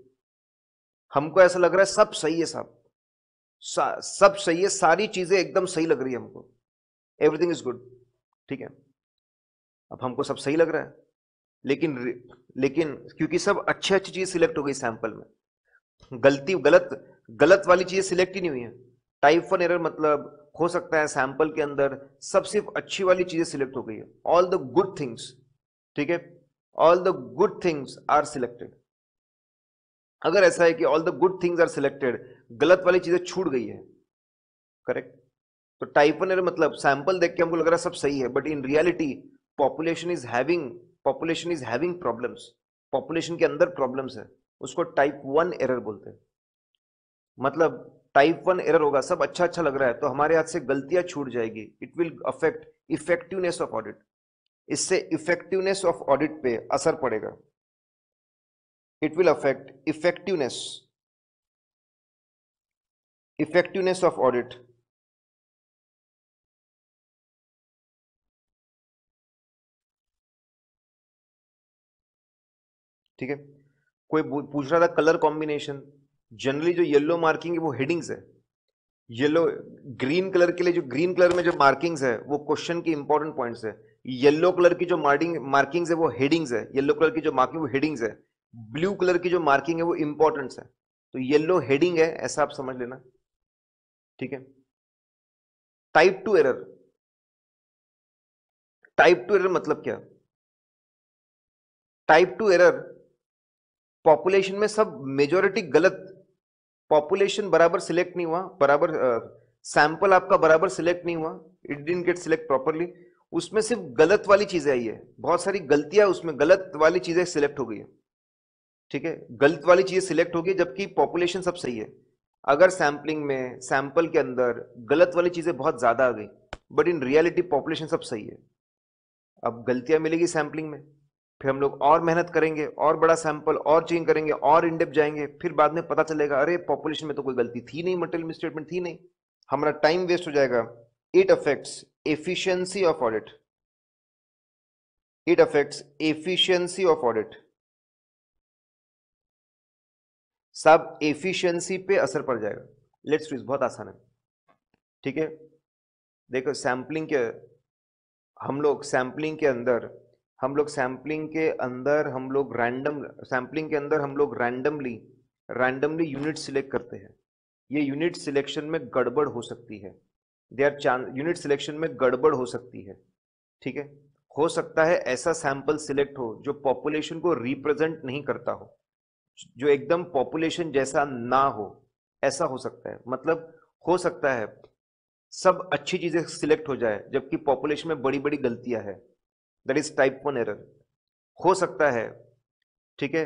हमको ऐसा लग रहा है, सब सही है, सब। सब सही है, सारी चीज़ें एकदम सही लग रही है हमको। एवरीथिंग इज़ गुड ठीक है? अब हमको सब सही लग रहा है। लेकिन लेकिन क्योंकि सब अच्छी अच्छी चीज़ सिलेक्ट हो गई सैंपल में। गलती, गलत गलत वाली चीज़ें सिलेक्ट ही नहीं हुई है। टाइप वन एरर मतलब हो सकता है सैंपल के अंदर सब सिर्फ़ अच्छी वाली चीज़ें सिलेक्ट हो गई है। ऑल द गुड थिंग्स ठीक है? All the good things are selected अगर ऐसा है कि all the good things are selected गलत वाली चीज़ें छूट गई है करेक्ट तो टाइप वन एरर मतलब सैंपल देख के हमको लग रहा है सब सही है but in reality population is having population is having problems population के अंदर प्रॉब्लम्स है। उसको टाइप वन एरर बोलते हैं। मतलब टाइप वन एरर होगा, सब अच्छा अच्छा लग रहा है तो हमारे हाथ से गलतियाँ छूट जाएगी। It will affect effectiveness of audit इससे इफेक्टिवनेस ऑफ़ ऑडिट पे असर पड़ेगा। It will affect effectiveness effectiveness of audit ठीक है? कोई पूछ रहा था कलर कॉम्बिनेशन जनरली जो येलो मार्किंग है, वो हेडिंग्स है. येलो ग्रीन कलर के लिए जो ग्रीन कलर में जो मार्किंग्स है, वो क्वेश्चन की इंपॉर्टेंट पॉइंट्स है. येलो कलर की जो मार्किंग मार्किंग्स है, वो हेडिंग्स है. येलो कलर की जो मार्किंग वो हेडिंग्स है. ब्लू कलर की जो मार्किंग है, वो इंपॉर्टेंट्स है. तो येलो हेडिंग है, ऐसा आप समझ लेना. ठीक है? Type two error type two error मतलब क्या? टाइप टू एरर पॉपुलेशन में सब मेजोरिटी गलत पॉपुलेशन बराबर सिलेक्ट नहीं हुआ, बराबर सैंपल आपका बराबर सिलेक्ट नहीं हुआ it didn't get select properly उसमें सिर्फ़ गलत वाली चीज़ें आई है। बहुत सारी गलतियाँ उसमें, गलत वाली चीज़ें सिलेक्ट हो गई है। ठीक है? गलत वाली चीज़ें सिलेक्ट हो गई, जबकि पॉपुलेशन सब सही है। अगर सैंपलिंग में सैंपल के अंदर गलत वाली चीज़ें बहुत ज़्यादा आ गई बट इन रियलिटी पॉपुलेशन सब सही है। अब गलतियाँ मिलेगी सैंपलिंग में। फिर हम लोग और मेहनत करेंगे, और बड़ा सैंपल और चेंज करेंगे, और इनडेप जाएँगे, फिर बाद में पता चलेगा, अरे पॉपुलेशन में तो कोई गलती थी नहीं मटेरियल स्टेटमेंट थी नहीं। हमारा टाइम वेस्ट हो जाएगा। It affects efficiency of audit it affects efficiency of audit सब एफिशिएंसी पे असर पड़ जाएगा। लेट्स फ्रीज बहुत आसान है। ठीक है? देखो सैंपलिंग के, हम लोग सैंपलिंग के अंदर हम लोग सैम्पलिंग के अंदर हम लोग रैंडम सैम्पलिंग के अंदर हम लोग रैंडमली रैंडमली यूनिट सिलेक्ट करते हैं। ये यूनिट सिलेक्शन में गड़बड़ हो सकती है। They are chance unit selection में गड़बड़ हो सकती है। ठीक है? हो सकता है ऐसा सैंपल सिलेक्ट हो जो पॉपुलेशन को रिप्रेजेंट नहीं करता हो। जो एकदम पॉपुलेशन जैसा ना हो, ऐसा हो सकता है। मतलब हो सकता है सब अच्छी चीज़ें सिलेक्ट हो जाए, जबकि पॉपुलेशन में बड़ी बड़ी गलतियाँ है। That is type one error हो सकता है, ठीक है?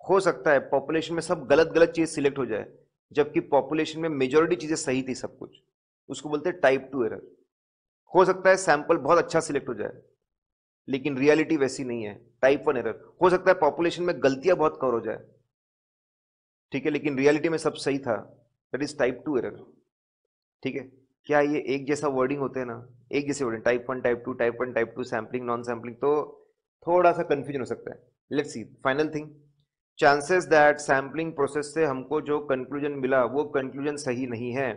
हो सकता है पॉपुलेशन में सब गलत गलत चीज़ सिलेक्ट हो जाए, जबकि पॉपुलेशन में मेजोरिटी चीज़ें सही थी सब कुछ। उसको बोलते हैं टाइप टू एरर हो सकता है सैंपल बहुत अच्छा सिलेक्ट हो जाए, लेकिन रियलिटी वैसी नहीं है। टाइप वन एरर हो सकता है पॉपुलेशन में गलतियाँ बहुत कवर हो जाए, ठीक है? लेकिन रियलिटी में सब सही था। That is type two error ठीक है? क्या ये एक जैसा वर्डिंग होते हैं ना? एक जैसे wording type one type two type one type two sampling non sampling तो थोड़ा सा कन्फ्यूज़न हो सकता है। Let's see final thing chances that sampling process से हमको जो कंक्लूजन मिला, वो कंक्लूजन सही नहीं है,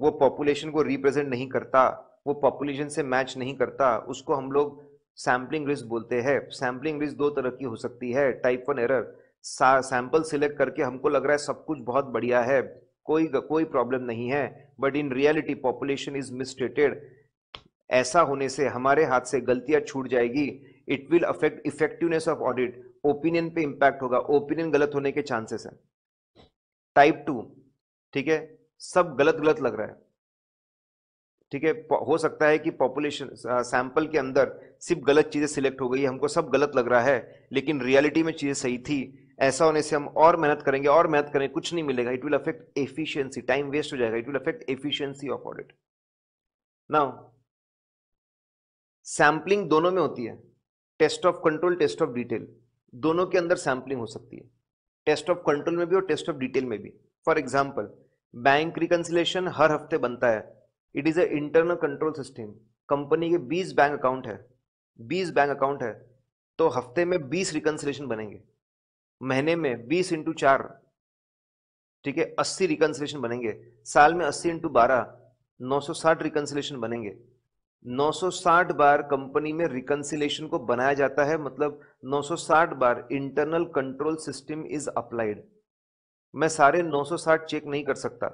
वो पॉपुलेशन को रिप्रेजेंट नहीं करता, वो पॉपुलेशन से मैच नहीं करता, उसको हम लोग सैम्पलिंग रिस्क बोलते हैं। सैम्पलिंग रिस्क दो तरह की हो सकती है type one error sample select करके हमको लग रहा है सब कुछ बहुत बढ़िया है कोई कोई प्रॉब्लम नहीं है but in reality population is misstated ऐसा होने से हमारे हाथ से गलतियाँ छूट जाएगी। It will affect effectiveness of audit opinion पे इंपैक्ट होगा। ओपिनियन गलत होने के चांसेस हैं। टाइप टू ठीक है? सब गलत गलत लग रहा है। ठीक है? हो सकता है कि पॉपुलेशन सैंपल के अंदर सिर्फ़ गलत चीज़ें सिलेक्ट हो गई, हमको सब गलत लग रहा है, लेकिन रियलिटी में चीज़ें सही थी। ऐसा होने से हम और मेहनत करेंगे, और मेहनत करेंगे कुछ नहीं मिलेगा। It will affect efficiency time waste हो जाएगा। It will affect efficiency of audit now sampling दोनों में होती है। Test of control test of detail दोनों के अंदर सैंपलिंग हो सकती है। टेस्ट ऑफ़ कंट्रोल में भी और टेस्ट ऑफ़ डिटेल में भी। फॉर एग्ज़ाम्पल बैंक रिकन्सिलेशन हर हफ़्ते बनता है। It is a internal control system company के 20 बैंक अकाउंट है। 20 बैंक अकाउंट है। तो हफ़्ते में 20 रिकन्सिलेशन बनेंगे। महीने में 20 इंटू चार, ठीक है 80 रिकन्सिलेशन बनेंगे। साल में 80 इंटू बारह, नौ सौ साठ रिकन्सिलेशन बनेंगे। 960 बार कंपनी में रिकन्सिलेशन को बनाया जाता है मतलब 960 बार internal control system is applied मैं सारे 960 चेक नहीं कर सकता।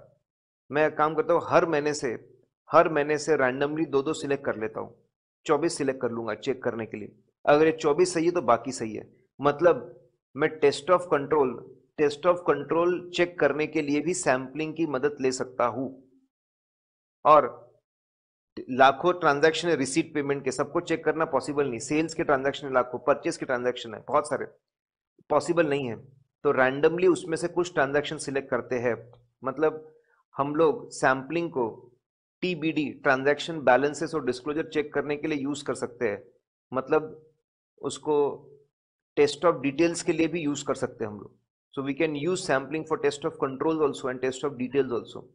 मैं काम करता हूँ, हर महीने से, हर महीने से रैंडमली दो दो सिलेक्ट कर लेता हूँ। चौबीस सिलेक्ट कर लूँगा चेक करने के लिए। अगर ये चौबीस सही है तो बाकी सही है। मतलब मैं test of control test of control check करने के लिए भी सैंपलिंग की मदद ले सकता हूँ। और लाखों ट्रांजैक्शन रिसीट पेमेंट के सबको चेक करना पॉसिबल नहीं। सेल्स के ट्रांजैक्शन लाखों परचेस के ट्रांजैक्शन है, बहुत सारे। पॉसिबल नहीं है। तो रैंडमली उसमें से कुछ ट्रांजैक्शन सिलेक्ट करते हैं। मतलब हम लोग सैम्पलिंग को टीबीडी ट्रांजैक्शन बैलेंसेस और डिस्क्लोजर चेक करने के लिए यूज़ कर सकते हैं। मतलब उसको टेस्ट ऑफ़ डिटेल्स के लिए भी यूज़ कर सकते हैं हम लोग। So we can use sampling for test of control also and test of details also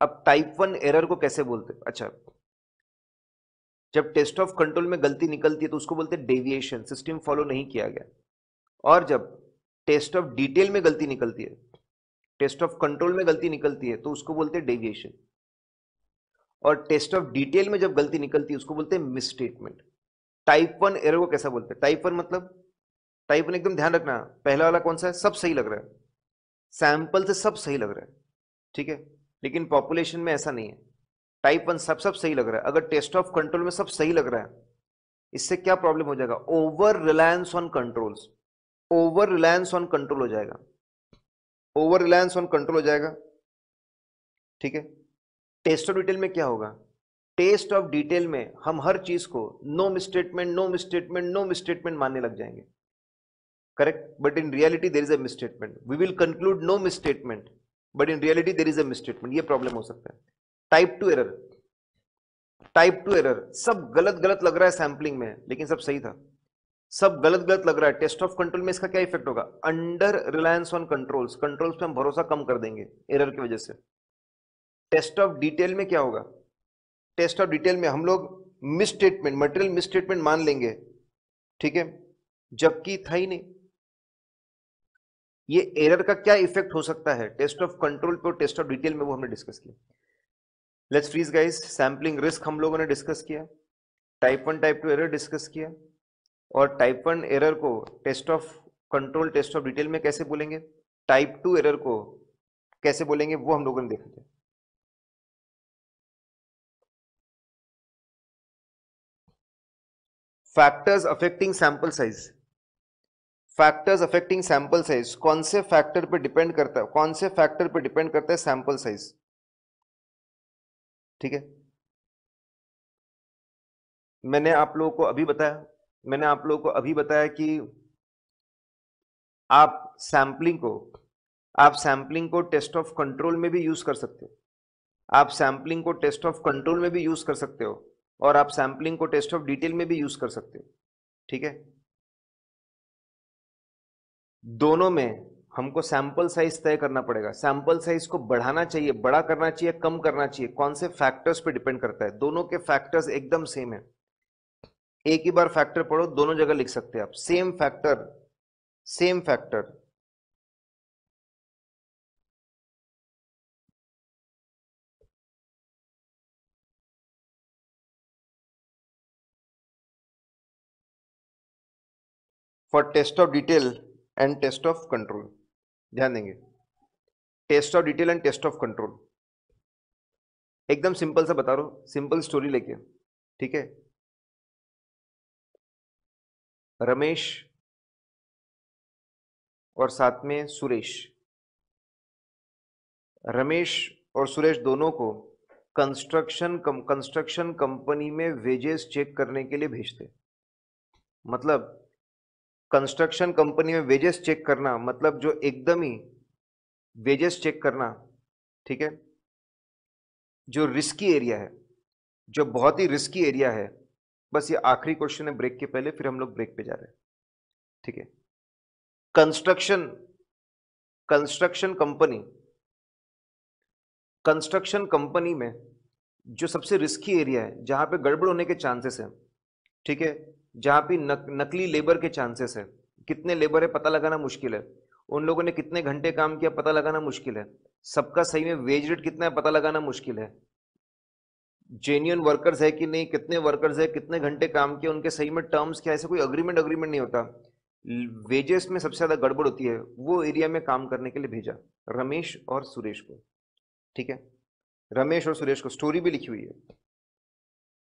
अब टाइप वन एरर को कैसे बोलते हैं? अच्छा। जब टेस्ट ऑफ़ कंट्रोल में गलती निकलती है तो उसको बोलते हैं डेविएशन सिस्टम फॉलो नहीं किया गया। और जब टेस्ट ऑफ़ डिटेल में गलती निकलती है टेस्ट ऑफ़ कंट्रोल में गलती निकलती है तो उसको बोलते हैं डेविएशन और टेस्ट ऑफ़ डिटेल में जब गलती निकलती है उसको बोलते हैं मिसस्टेटमेंट टाइप वन एरर को कैसा बोलते हैं? टाइप वन मतलब टाइप वन एकदम ध्यान रखना। पहला वाला कौन सा है? सब सही लग रहा है। सैंपल से सब सही लग रहा है। ठीक है? लेकिन पॉपुलेशन में ऐसा नहीं है। टाइप वन सब सब सही लग रहा है। अगर टेस्ट ऑफ़ कंट्रोल में सब सही लग रहा है, इससे क्या प्रॉब्लम हो जाएगा? Over reliance on controls over reliance on control हो जाएगा। ओवर रिलायंस ऑन कंट्रोल हो जाएगा। ठीक है? टेस्ट ऑफ़ डिटेल में क्या होगा? टेस्ट ऑफ़ डिटेल में हम हर चीज़ को no misstatement no misstatement no misstatement मानने लग जाएँगे। Correct but in reality there is a misstatement we will conclude no misstatement but in reality there is a misstatement ये प्रॉब्लम हो सकता है. Type two error type two error सब गलत गलत लग रहा है सैंपलिंग में, लेकिन सब सही था. सब गलत गलत लग रहा है. टेस्ट ऑफ़ कंट्रोल में इसका क्या इफ़ेक्ट होगा? Under reliance on controls controls पे हम भरोसा कम कर देंगे एरर की वजह से. टेस्ट ऑफ़ डिटेल में क्या होगा? टेस्ट ऑफ़ डिटेल में हम लोग misstatement material misstatement मान लेंगे. ठीक है? जबकि था ही नहीं. ये एरर का क्या इफ़ेक्ट हो सकता है? टेस्ट ऑफ़ कंट्रोल पे और टेस्ट ऑफ़ डिटेल में वो हमने डिस्कस किया। Let's freeze guys sampling risk हम लोगों ने डिस्कस किया। Type one type two error discuss किया। और टाइप वन एरर को test of control test of detail में कैसे बोलेंगे? टाइप टू एरर को कैसे बोलेंगे? वो हम लोगों ने देखा। था factors affecting sample size factors affecting sample size कौन से फैक्टर पे डिपेंड करता है कौन से फैक्टर पे डिपेंड करता है सैंपल साइज़ ठीक है? मैंने आप लोगों को अभी बताया, मैंने आप लोगों को अभी बताया कि आप सैंपलिंग को, आप सैंपलिंग को टेस्ट ऑफ़ कंट्रोल में भी यूज़ कर सकते हो। आप सैंपलिंग को टेस्ट ऑफ़ कंट्रोल में भी यूज़ कर सकते हो और आप सैंपलिंग को टेस्ट ऑफ़ डिटेल में भी यूज़ कर सकते हो। ठीक है? दोनों में हमको सैंपल साइज़ तय करना पड़ेगा। सैंपल साइज़ को बढ़ाना चाहिए, बड़ा करना चाहिए, कम करना चाहिए। कौन से फैक्टर्स पे डिपेंड करता है? दोनों के फैक्टर्स एकदम सेम है। एक ही बार फैक्टर पढ़ो, दोनों जगह लिख सकते हैं आप। Same factor same factor for test of detail and test of control ध्यान देंगे। Test of detail and test of control एकदम सिंपल सा बता रहा सिंपल स्टोरी लेके। ठीक है? रमेश और साथ में सुरेश। रमेश और सुरेश दोनों को कंस्ट्रक्शन कंस्ट्रक्शन कंपनी में वेजेस चेक करने के लिए भेजते। मतलब कंस्ट्रक्शन कंपनी में वेजेस चेक करना मतलब जो एकदम ही वेजेस चेक करना, ठीक है? जो रिस्की एरिया है, जो बहुत ही रिस्की एरिया है, बस ये आखिरी क्वेश्चन है ब्रेक के पहले, फिर हम लोग ब्रेक पे जा रहे हैं, ठीक है? Construction construction company construction company में जो सबसे रिस्की एरिया है, जहाँ पे गड़बड़ होने के चांसेस है, ठीक है? जहाँ पे नक, नकली लेबर के चांसेस है। कितने लेबर है पता लगाना मुश्किल है। उन लोगों ने कितने घंटे काम किया पता लगाना मुश्किल है। सबका सही में वेज रेट कितना है पता लगाना मुश्किल है। जेन्यून वर्कर्स है कि नहीं कितने वर्कर्स है कितने घंटे काम किए उनके सही में टर्म्स क्या ऐसे कोई अग्रीमेंट अग्रीमेंट नहीं होता। वेजेस में सबसे ज़्यादा गड़बड़ होती है वो एरिया में काम करने के लिए भेजा। रमेश और सुरेश को। ठीक है? रमेश और सुरेश को स्टोरी भी लिखी हुई है।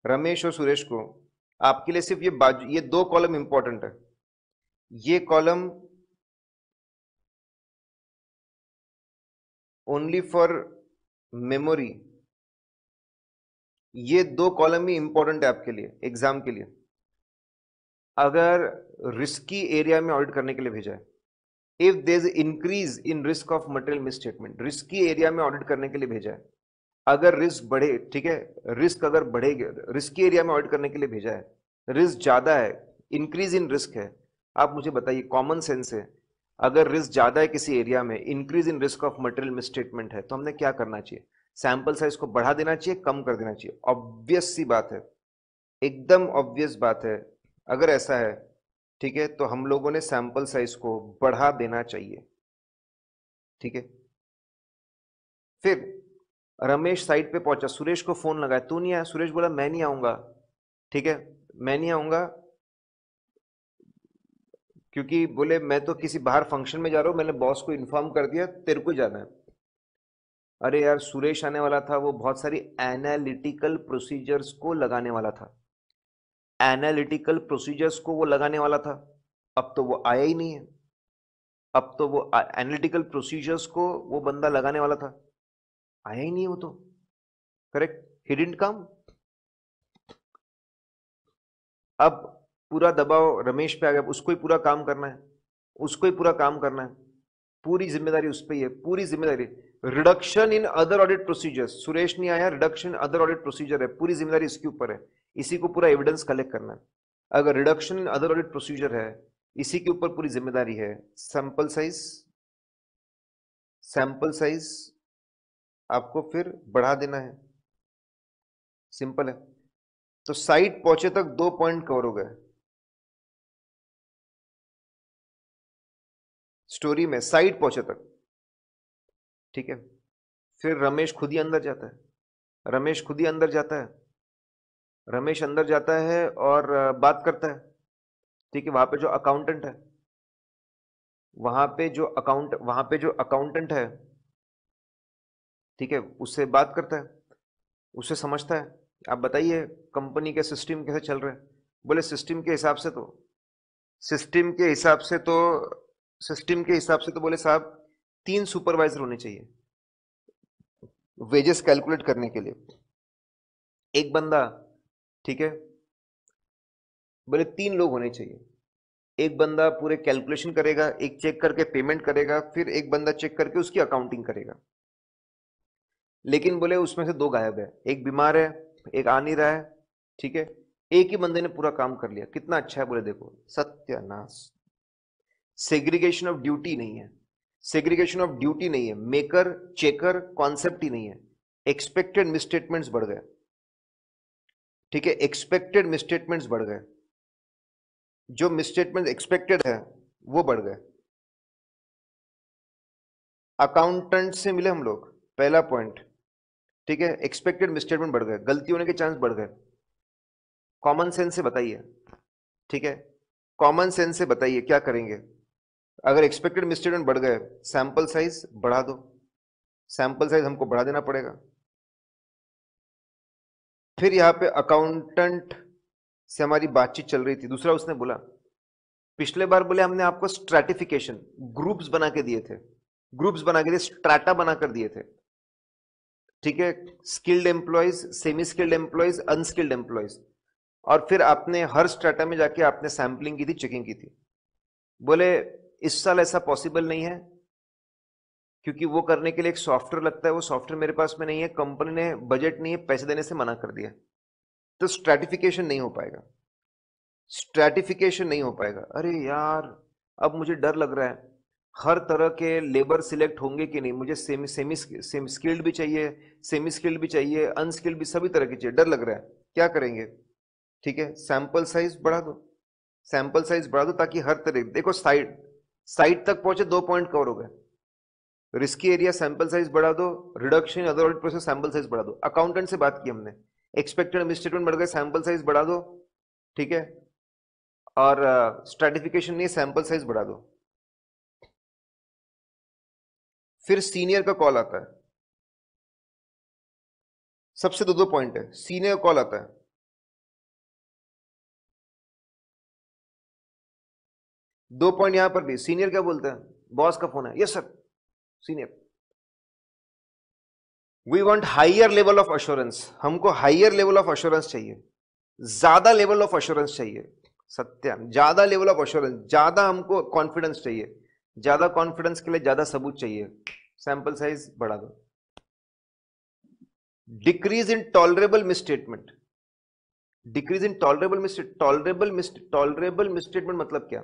रमेश और सुरेश को आपके लिए सिर्फ़ ये बाजू, ये दो कॉलम इंपॉर्टेंट है। ये कॉलम ओनली फॉर मेमोरी ये दो कॉलम ही इंपॉर्टेंट है आपके लिए एग्ज़ाम के लिए। अगर रिस्की एरिया में ऑडिट करने के लिए भेजा है। If there is increase in risk of material misstatement risky area में ऑडिट करने के लिए भेजा है। अगर रिस्क बढ़े, ठीक है, रिस्क अगर बढ़ेगा रिस्की एरिया में ऑडिट करने के लिए भेजा है। रिस्क ज़्यादा है इंक्रीज इन रिस्क है। आप मुझे बताइए कॉमन सेंस है। अगर रिस्क ज़्यादा है किसी एरिया में increase in risk of material misstatement है तो हमने क्या करना चाहिए? सैंपल साइज़ को बढ़ा देना चाहिए, कम कर देना चाहिए। ऑब्वियस सी बात है। एकदम ऑब्वियस बात है। अगर ऐसा है, ठीक है तो हम लोगों ने सैंपल साइज़ को बढ़ा देना चाहिए। ठीक है? फिर रमेश साइट पे पहुँचा। सुरेश को फ़ोन लगाया, तू नहीं आया? सुरेश बोला, मैं नहीं आऊँगा। ठीक है? मैं नहीं आऊँगा? क्योंकि बोले, मैं तो किसी बाहर फ़ंक्शन में जा रहा हूँ, मैंने बॉस को इन्फॉर्म कर दिया, तेरे को जाना है। अरे यार, सुरेश आने वाला था, वो बहुत सारी एनालिटिकल प्रोसीजर्स को लगाने वाला था। एनालिटिकल प्रोसीजर्स को वो लगाने वाला था। अब तो वो आया ही नहीं है। अब तो वो एनालिटिकल प्रोसीजर्स को वो बंदा लगाने वाला था। आया ही नहीं वो तो। करेक्ट हिडेंट काम? अब पूरा दबाव रमेश पे आ गया। उसको ही पूरा काम करना है। उसको ही पूरा काम करना है। पूरी ज़िम्मेदारी उस पर ही है। पूरी ज़िम्मेदारी। Reduction in other audit procedures Suresh नहीं आया। रिडक्शन अदर ऑडिट प्रोसीजर है। पूरी ज़िम्मेदारी इसके ऊपर है। इसी को पूरा एविडेंस कलेक्ट करना है। अगर reduction in other audit procedure है, इसी के ऊपर पूरी ज़िम्मेदारी है। सैंपल साइज़ सैंपल साइज़ आपको फिर बढ़ा देना है। सिंपल है। तो साइट पहुँचे तक दो पॉइंट कवर हो गए। स्टोरी में साइट पहुँचे तक। ठीक है? फिर रमेश खुद ही अंदर जाता है। रमेश खुद ही अंदर जाता है। रमेश अंदर जाता है और बात करता है। ठीक है? वहाँ पे जो अकाउंटेंट है, वहाँ पे जो अकाउंट वहाँ पे जो अकाउंटेंट है ठीक है, उससे बात करता है, उससे समझता है, आप बताइए कंपनी के सिस्टम कैसे चल रहे हैं? बोले, सिस्टम के हिसाब से तो सिस्टम के हिसाब से तो सिस्टम के हिसाब से तो बोले साहब, तीन सुपरवाइजर होने चाहिए वेजेस कैलकुलेट करने के लिए। एक बंदा, ठीक है, बोले, तीन लोग होने चाहिए, एक बंदा पूरे कैलकुलेशन करेगा, एक चेक करके पेमेंट करेगा, फिर एक बंदा चेक करके उसकी अकाउंटिंग करेगा। लेकिन बोले उसमें से दो गायब है। एक बीमार है, एक आ नहीं रहा है, ठीक है? एक ही बंदे ने पूरा काम कर लिया। कितना अच्छा है बोले, देखो, सत्यानाश। सेग्रीगेशन ऑफ़ ड्यूटी नहीं है। सेग्रीगेशन ऑफ़ ड्यूटी नहीं है। मेकर चेकर कॉन्सेप्ट ही नहीं है। एक्सपेक्टेड मिसस्टेटमेंट्स बढ़ गए। ठीक है? एक्सपेक्टेड मिसस्टेटमेंट्स बढ़ गए। जो मिसस्टेटमेंट एक्सपेक्टेड है, वो बढ़ गए। अकाउंटेंट से मिले हम लोग। पहला पॉइंट ठीक है एक्सपेक्टेड मिसस्टेटमेंट बढ़ गए, गलती होने के चांस बढ़ गए। कॉमन सेंस से बताइए, ठीक है? कॉमन सेंस से बताइए, क्या करेंगे? अगर एक्सपेक्टेड मिसस्टेटमेंट बढ़ गए सैंपल साइज़ बढ़ा दो। सैंपल साइज़ हमको बढ़ा देना पड़ेगा। फिर यहाँ पे अकाउंटेंट से हमारी बातचीत चल रही थी, दूसरा उसने बोला, पिछले बार बोले हमने आपको स्ट्रेटिफिकेशन ग्रुप्स बना के दिए थे। ग्रुप्स बना के दिए स्ट्राटा बना कर दिए थे। ठीक है? Skilled employees semi skilled employees unskilled employees और फिर आपने हर स्ट्राटा में जाके आपने सैम्पलिंग की थी चेकिंग की थी। बोले, इस साल ऐसा पॉसिबल नहीं है, क्योंकि वो करने के लिए एक सॉफ्टवेयर लगता है, वो सॉफ्टवेयर मेरे पास में नहीं है कंपनी ने बजट नहीं है, पैसे देने से मना कर दिया। तो स्ट्रेटिफिकेशन नहीं हो पाएगा। स्ट्रेटिफिकेशन नहीं हो पाएगा। अरे यार, अब मुझे डर लग रहा है। हर तरह के लेबर सिलेक्ट होंगे कि नहीं? मुझे सेमी सेमी सेमी स्किल्ड भी चाहिए सेमी स्किल्ड भी चाहिए अनस्किल्ड भी सभी तरह की चाहिए। डर लग रहा है। क्या करेंगे? ठीक है सैंपल साइज़ बढ़ा दो। सैंपल साइज़ बढ़ा दो ताकि हर तरह, देखो साइड साइड तक पहुँचे दो पॉइंट कवर हो गए। रिस्की एरिया सैंपल साइज़ बढ़ा दो reduction other process sample size बढ़ा दो। अकाउंटेंट से बात की हमने। एक्सपेक्टेड मिसस्टेटमेंट बढ़ गए सैंपल साइज़ बढ़ा दो। ठीक है? और स्ट्रेटिफिकेशन नहीं सैंपल साइज़ बढ़ा दो। फिर सीनियर का कॉल आता है। सबसे दो दो पॉइंट है। सीनियर का कॉल आता है। दो पॉइंट यहाँ पर भी। सीनियर क्या बोलते हैं? बॉस का फ़ोन है। Yes sir senior we want higher level of assurance हमको हाइयर लेवल ऑफ़ अश्योरेंस चाहिए। ज़्यादा लेवल ऑफ़ अश्योरेंस चाहिए। सत्य। ज़्यादा लेवल ऑफ़ अश्योरेंस ज़्यादा हमको कॉन्फिडेंस चाहिए। ज़्यादा कॉन्फिडेंस के लिए ज़्यादा सबूत चाहिए। सैंपल साइज़ बढ़ा दो। Decrease in tolerable misstatement decrease in tolerable tolerable tolerable misstatement मतलब क्या?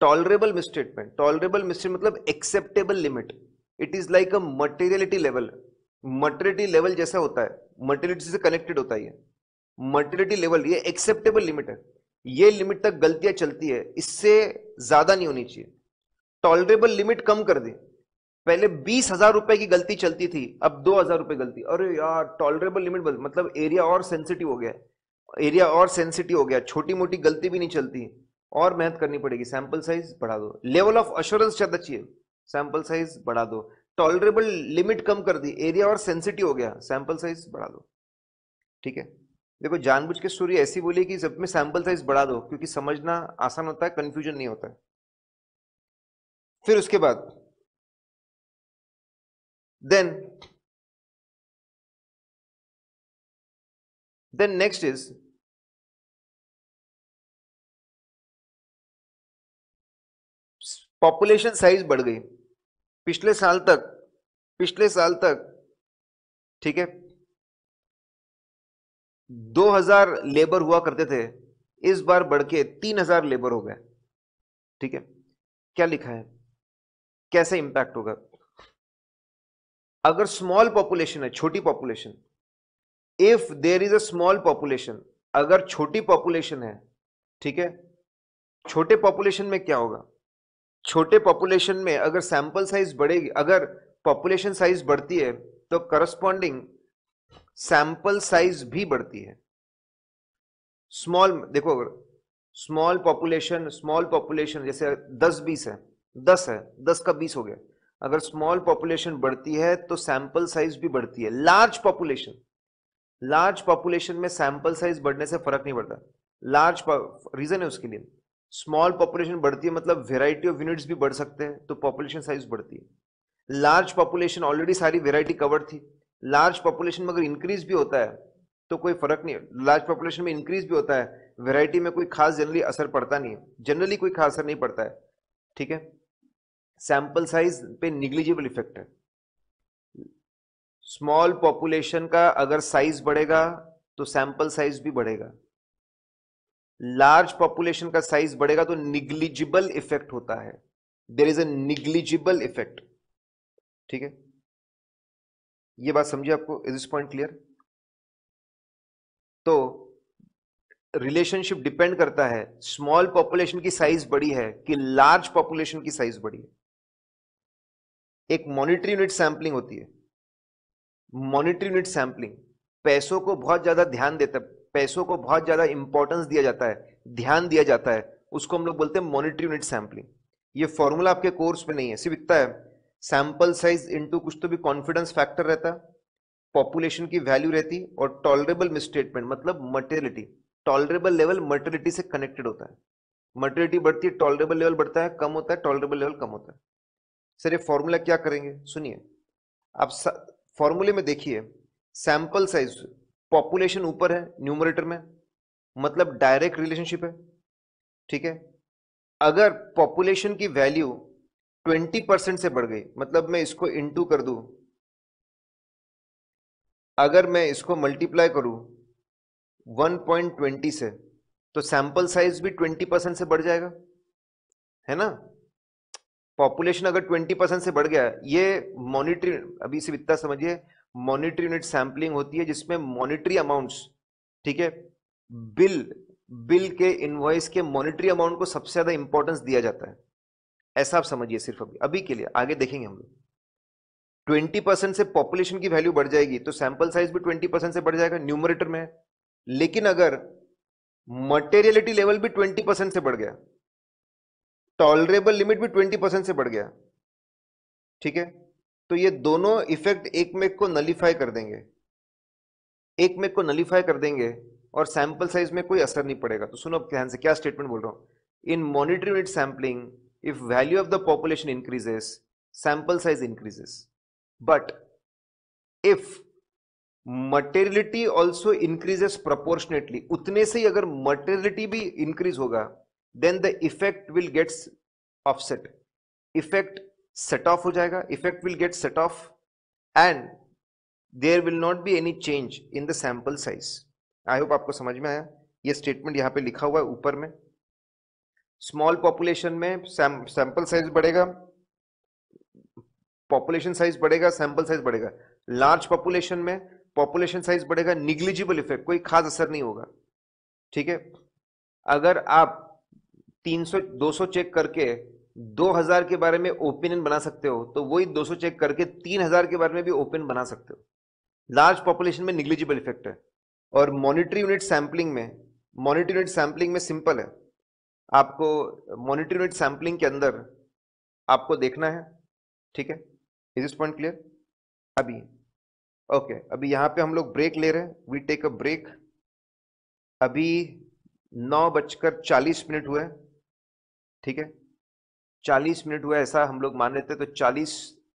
टॉलरेबल मिसस्टेटमेंट टॉलरेबल मिस्टेट मतलब acceptable limit it is like a materiality level materiality level जैसा होता है। मटेरियलिटी से कनेक्टेड होता है ये। मटेरियलिटी लेवल ये एक्सेप्टेबल लिमिट है। ये लिमिट तक गलतियाँ चलती है। इससे ज़्यादा नहीं होनी चाहिए। टॉलरेबल लिमिट कम कर दी। पहले बीस हज़ार रुपए की गलती चलती थी, अब दो हज़ार रुपए गलती। अरे यार टॉलरेबल लिमिट मतलब एरिया और सेंसिटिव हो गया। एरिया और सेंसिटिव हो गया। छोटी मोटी गलती भी नहीं चलती। और मेहनत करनी पड़ेगी। सैंपल साइज़ बढ़ा दो। लेवल ऑफ़ अश्योरेंस ज़्यादा चाहिए। सैंपल साइज़ बढ़ा दो। टॉलरेबल लिमिट कम कर दी। एरिया और सेंसिटिव हो गया। सैंपल साइज़ बढ़ा दो। ठीक है? देखो, जानबूझ के स्टोरी ऐसी बोली कि जब में सैंपल साइज़ बढ़ा दो, क्योंकि समझना आसान होता है कंफ्यूजन नहीं होता है। फिर उसके बाद then then next is population size बढ़ गई। पिछले साल तक, पिछले साल तक, ठीक है 2000 लेबर हुआ करते थे, इस बार बढ़ के 3000 लेबर हो गए, ठीक है, क्या लिखा है? कैसे इंपैक्ट होगा? अगर स्मॉल पॉपुलेशन है, छोटी population if there is a small population अगर छोटी पॉपुलेशन है, ठीक है? छोटे पॉपुलेशन में क्या होगा? छोटे पॉपुलेशन में अगर सैंपल साइज़ बढ़ेगी, अगर पॉपुलेशन साइज़ बढ़ती है तो करस्पॉन्डिंग सैंपल साइज़ भी बढ़ती है। स्मॉल देखो, अगर स्मॉल पॉपुलेशन स्मॉल पॉपुलेशन जैसे 10 20 है 10 है 10 का 20 हो गया। अगर स्मॉल पॉपुलेशन बढ़ती है तो सैंपल साइज़ भी बढ़ती है। लार्ज पॉपुलेशन लार्ज पॉपुलेशन में सैंपल साइज़ बढ़ने से फ़र्क नहीं पड़ता। लार्ज रीजन है उसके लिए। स्मॉल पॉपुलेशन बढ़ती है मतलब वेराइटी ऑफ़ यूनिट्स भी बढ़ सकते हैं तो पॉपुलेशन साइज़ बढ़ती है। लार्ज पॉपुलेशन ऑलरेडी सारी वेराइटी कवर्ड थी। लार्ज पॉपुलेशन में अगर इंक्रीज भी होता है तो कोई फ़र्क नहीं लार्ज पॉपुलेशन में इंक्रीज भी होता है वेराइटी में कोई खास जनरली असर पड़ता नहीं है। जनरली कोई खास असर नहीं पड़ता है। ठीक है? सैंपल साइज़ पे निग्लिजिबल इफ़ेक्ट है। स्मॉल पॉपुलेशन का अगर साइज़ बढ़ेगा तो सैंपल साइज़ भी बढ़ेगा। लार्ज पॉपुलेशन का साइज़ बढ़ेगा तो निग्लिजिबल इफ़ेक्ट होता है। There is a negligible effect. ठीक है? ये बात समझिए आपको? इज़ दिस पॉइंट क्लियर तो रिलेशनशिप डिपेंड करता है। स्मॉल पॉपुलेशन की साइज़ बड़ी है कि लार्ज पॉपुलेशन की साइज़ बड़ी है। एक मॉनिटरी यूनिट सैंपलिंग होती है। मॉनिटरी यूनिट सैंपलिंग पैसों को बहुत ज़्यादा ध्यान देता है पैसों को बहुत ज़्यादा इंपॉर्टेंस दिया जाता है, ध्यान दिया जाता है, उसको हम लोग बोलते हैं मॉनिटरी यूनिट सैंपलिंग ये फॉर्मूला आपके कोर्स में नहीं है, सिर्फ़ इतना है सैंपल साइज़ इनटू कुछ तो भी कॉन्फिडेंस फैक्टर रहता पॉपुलेशन की वैल्यू रहती और टॉलरेबल मिसस्टेटमेंट मतलब मटेरियलिटी टॉलरेबल लेवल मटेरियलिटी से कनेक्टेड होता है। मटेरियलिटी बढ़ती है टॉलरेबल लेवल बढ़ता है, कम होता है टॉलरेबल लेवल कम होता है। सर, ये फॉर्मूला क्या करेंगे? सुनिए। आप फॉर्मूले में देखिए सैंपल साइज़ पॉपुलेशन ऊपर है न्यूमरेटर में मतलब डायरेक्ट रिलेशनशिप है, ठीक है? अगर पॉपुलेशन की वैल्यू 20 परसेंट से बढ़ गई मतलब मैं इसको इनटू कर दू, अगर मैं इसको मल्टीप्लाई करूँ 1.20 से तो सैंपल साइज़ भी 20 परसेंट से बढ़ जाएगा, है ना? पॉपुलेशन अगर 20 परसेंट से बढ़ गया, ये मॉनिटरी अभी से इतना समझिए मॉनिटरी यूनिट सैंपलिंग होती है जिसमें मॉनिटरी अमाउंट्स ठीक है, बिल बिल के इनवॉइस के मॉनिटरी अमाउंट को सबसे ज़्यादा इंपॉर्टेंस दिया जाता है। ऐसा आप समझिए सिर्फ़ अभी अभी के लिए, आगे देखेंगे हम लोग। ट्वेंटी परसेंट से पॉपुलेशन की वैल्यू बढ़ जाएगी तो सैंपल साइज़ भी ट्वेंटी परसेंट से बढ़ जाएगा न्यूमरेटर में। लेकिन अगर मटेरियलिटी लेवल भी ट्वेंटी परसेंट से बढ़ गया टॉलरेबल लिमिट भी ट्वेंटी परसेंट से बढ़ गया। ठीक है? तो ये दोनों इफ़ेक्ट एक मेक को नलीफाई कर देंगे। एक मेक को नलीफाई कर देंगे और सैंपल साइज़ में कोई असर नहीं पड़ेगा। तो सुनो ध्यान से, क्या स्टेटमेंट बोल रहा हूँ? In monetary unit sampling if value of the population increases sample size increases but if materiality also increases proportionately उतने से ही अगर मटेरियलिटी भी इंक्रीज होगा then the effect will gets offset effect set off हो जाएगा effect will get set off and there will not be any change in the sample size I hope आपको समझ में आया? ये स्टेटमेंट यहाँ पे लिखा हुआ है ऊपर में। स्मॉल पॉपुलेशन में सैंपल साइज़ बढ़ेगा पॉपुलेशन साइज़ बढ़ेगा सैंपल साइज़ बढ़ेगा। लार्ज पॉपुलेशन में पॉपुलेशन साइज़ बढ़ेगा निग्लिजिबल इफ़ेक्ट कोई खास असर नहीं होगा। ठीक है? अगर आप 300 200 चेक करके 2000 के बारे में ओपिनियन बना सकते हो तो वही 200 चेक करके 3000 के बारे में भी ओपिनियन बना सकते हो। लार्ज पॉपुलेशन में निग्लिजिबल इफ़ेक्ट है। और मॉनिटरी यूनिट सैंपलिंग में मॉनिटरी यूनिट सैंपलिंग में सिंपल है। आपको मॉनिटरी यूनिट सैंपलिंग के अंदर आपको देखना है ठीक है? इज़ दिस पॉइंट क्लियर अभी। ओके okay, अभी यहाँ पे हम लोग ब्रेक ले रहे हैं। वी टेक अ ब्रेक अभी नौ बजकर चालीस मिनट हुए ठीक है? चालीस मिनट हुआ ऐसा हम लोग मान लेते तो चालीस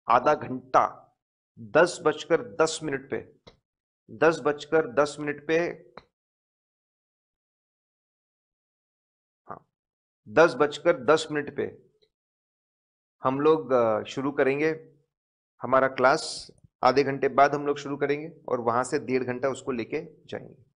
आधा घंटा, दस बजकर दस मिनट पे, दस बजकर दस मिनट पे हाँ दस बजकर दस मिनट पे हम लोग शुरू करेंगे हमारा क्लास। आधे घंटे बाद हम लोग शुरू करेंगे और वहाँ से डेढ़ घंटा उसको लेके जाएँगे।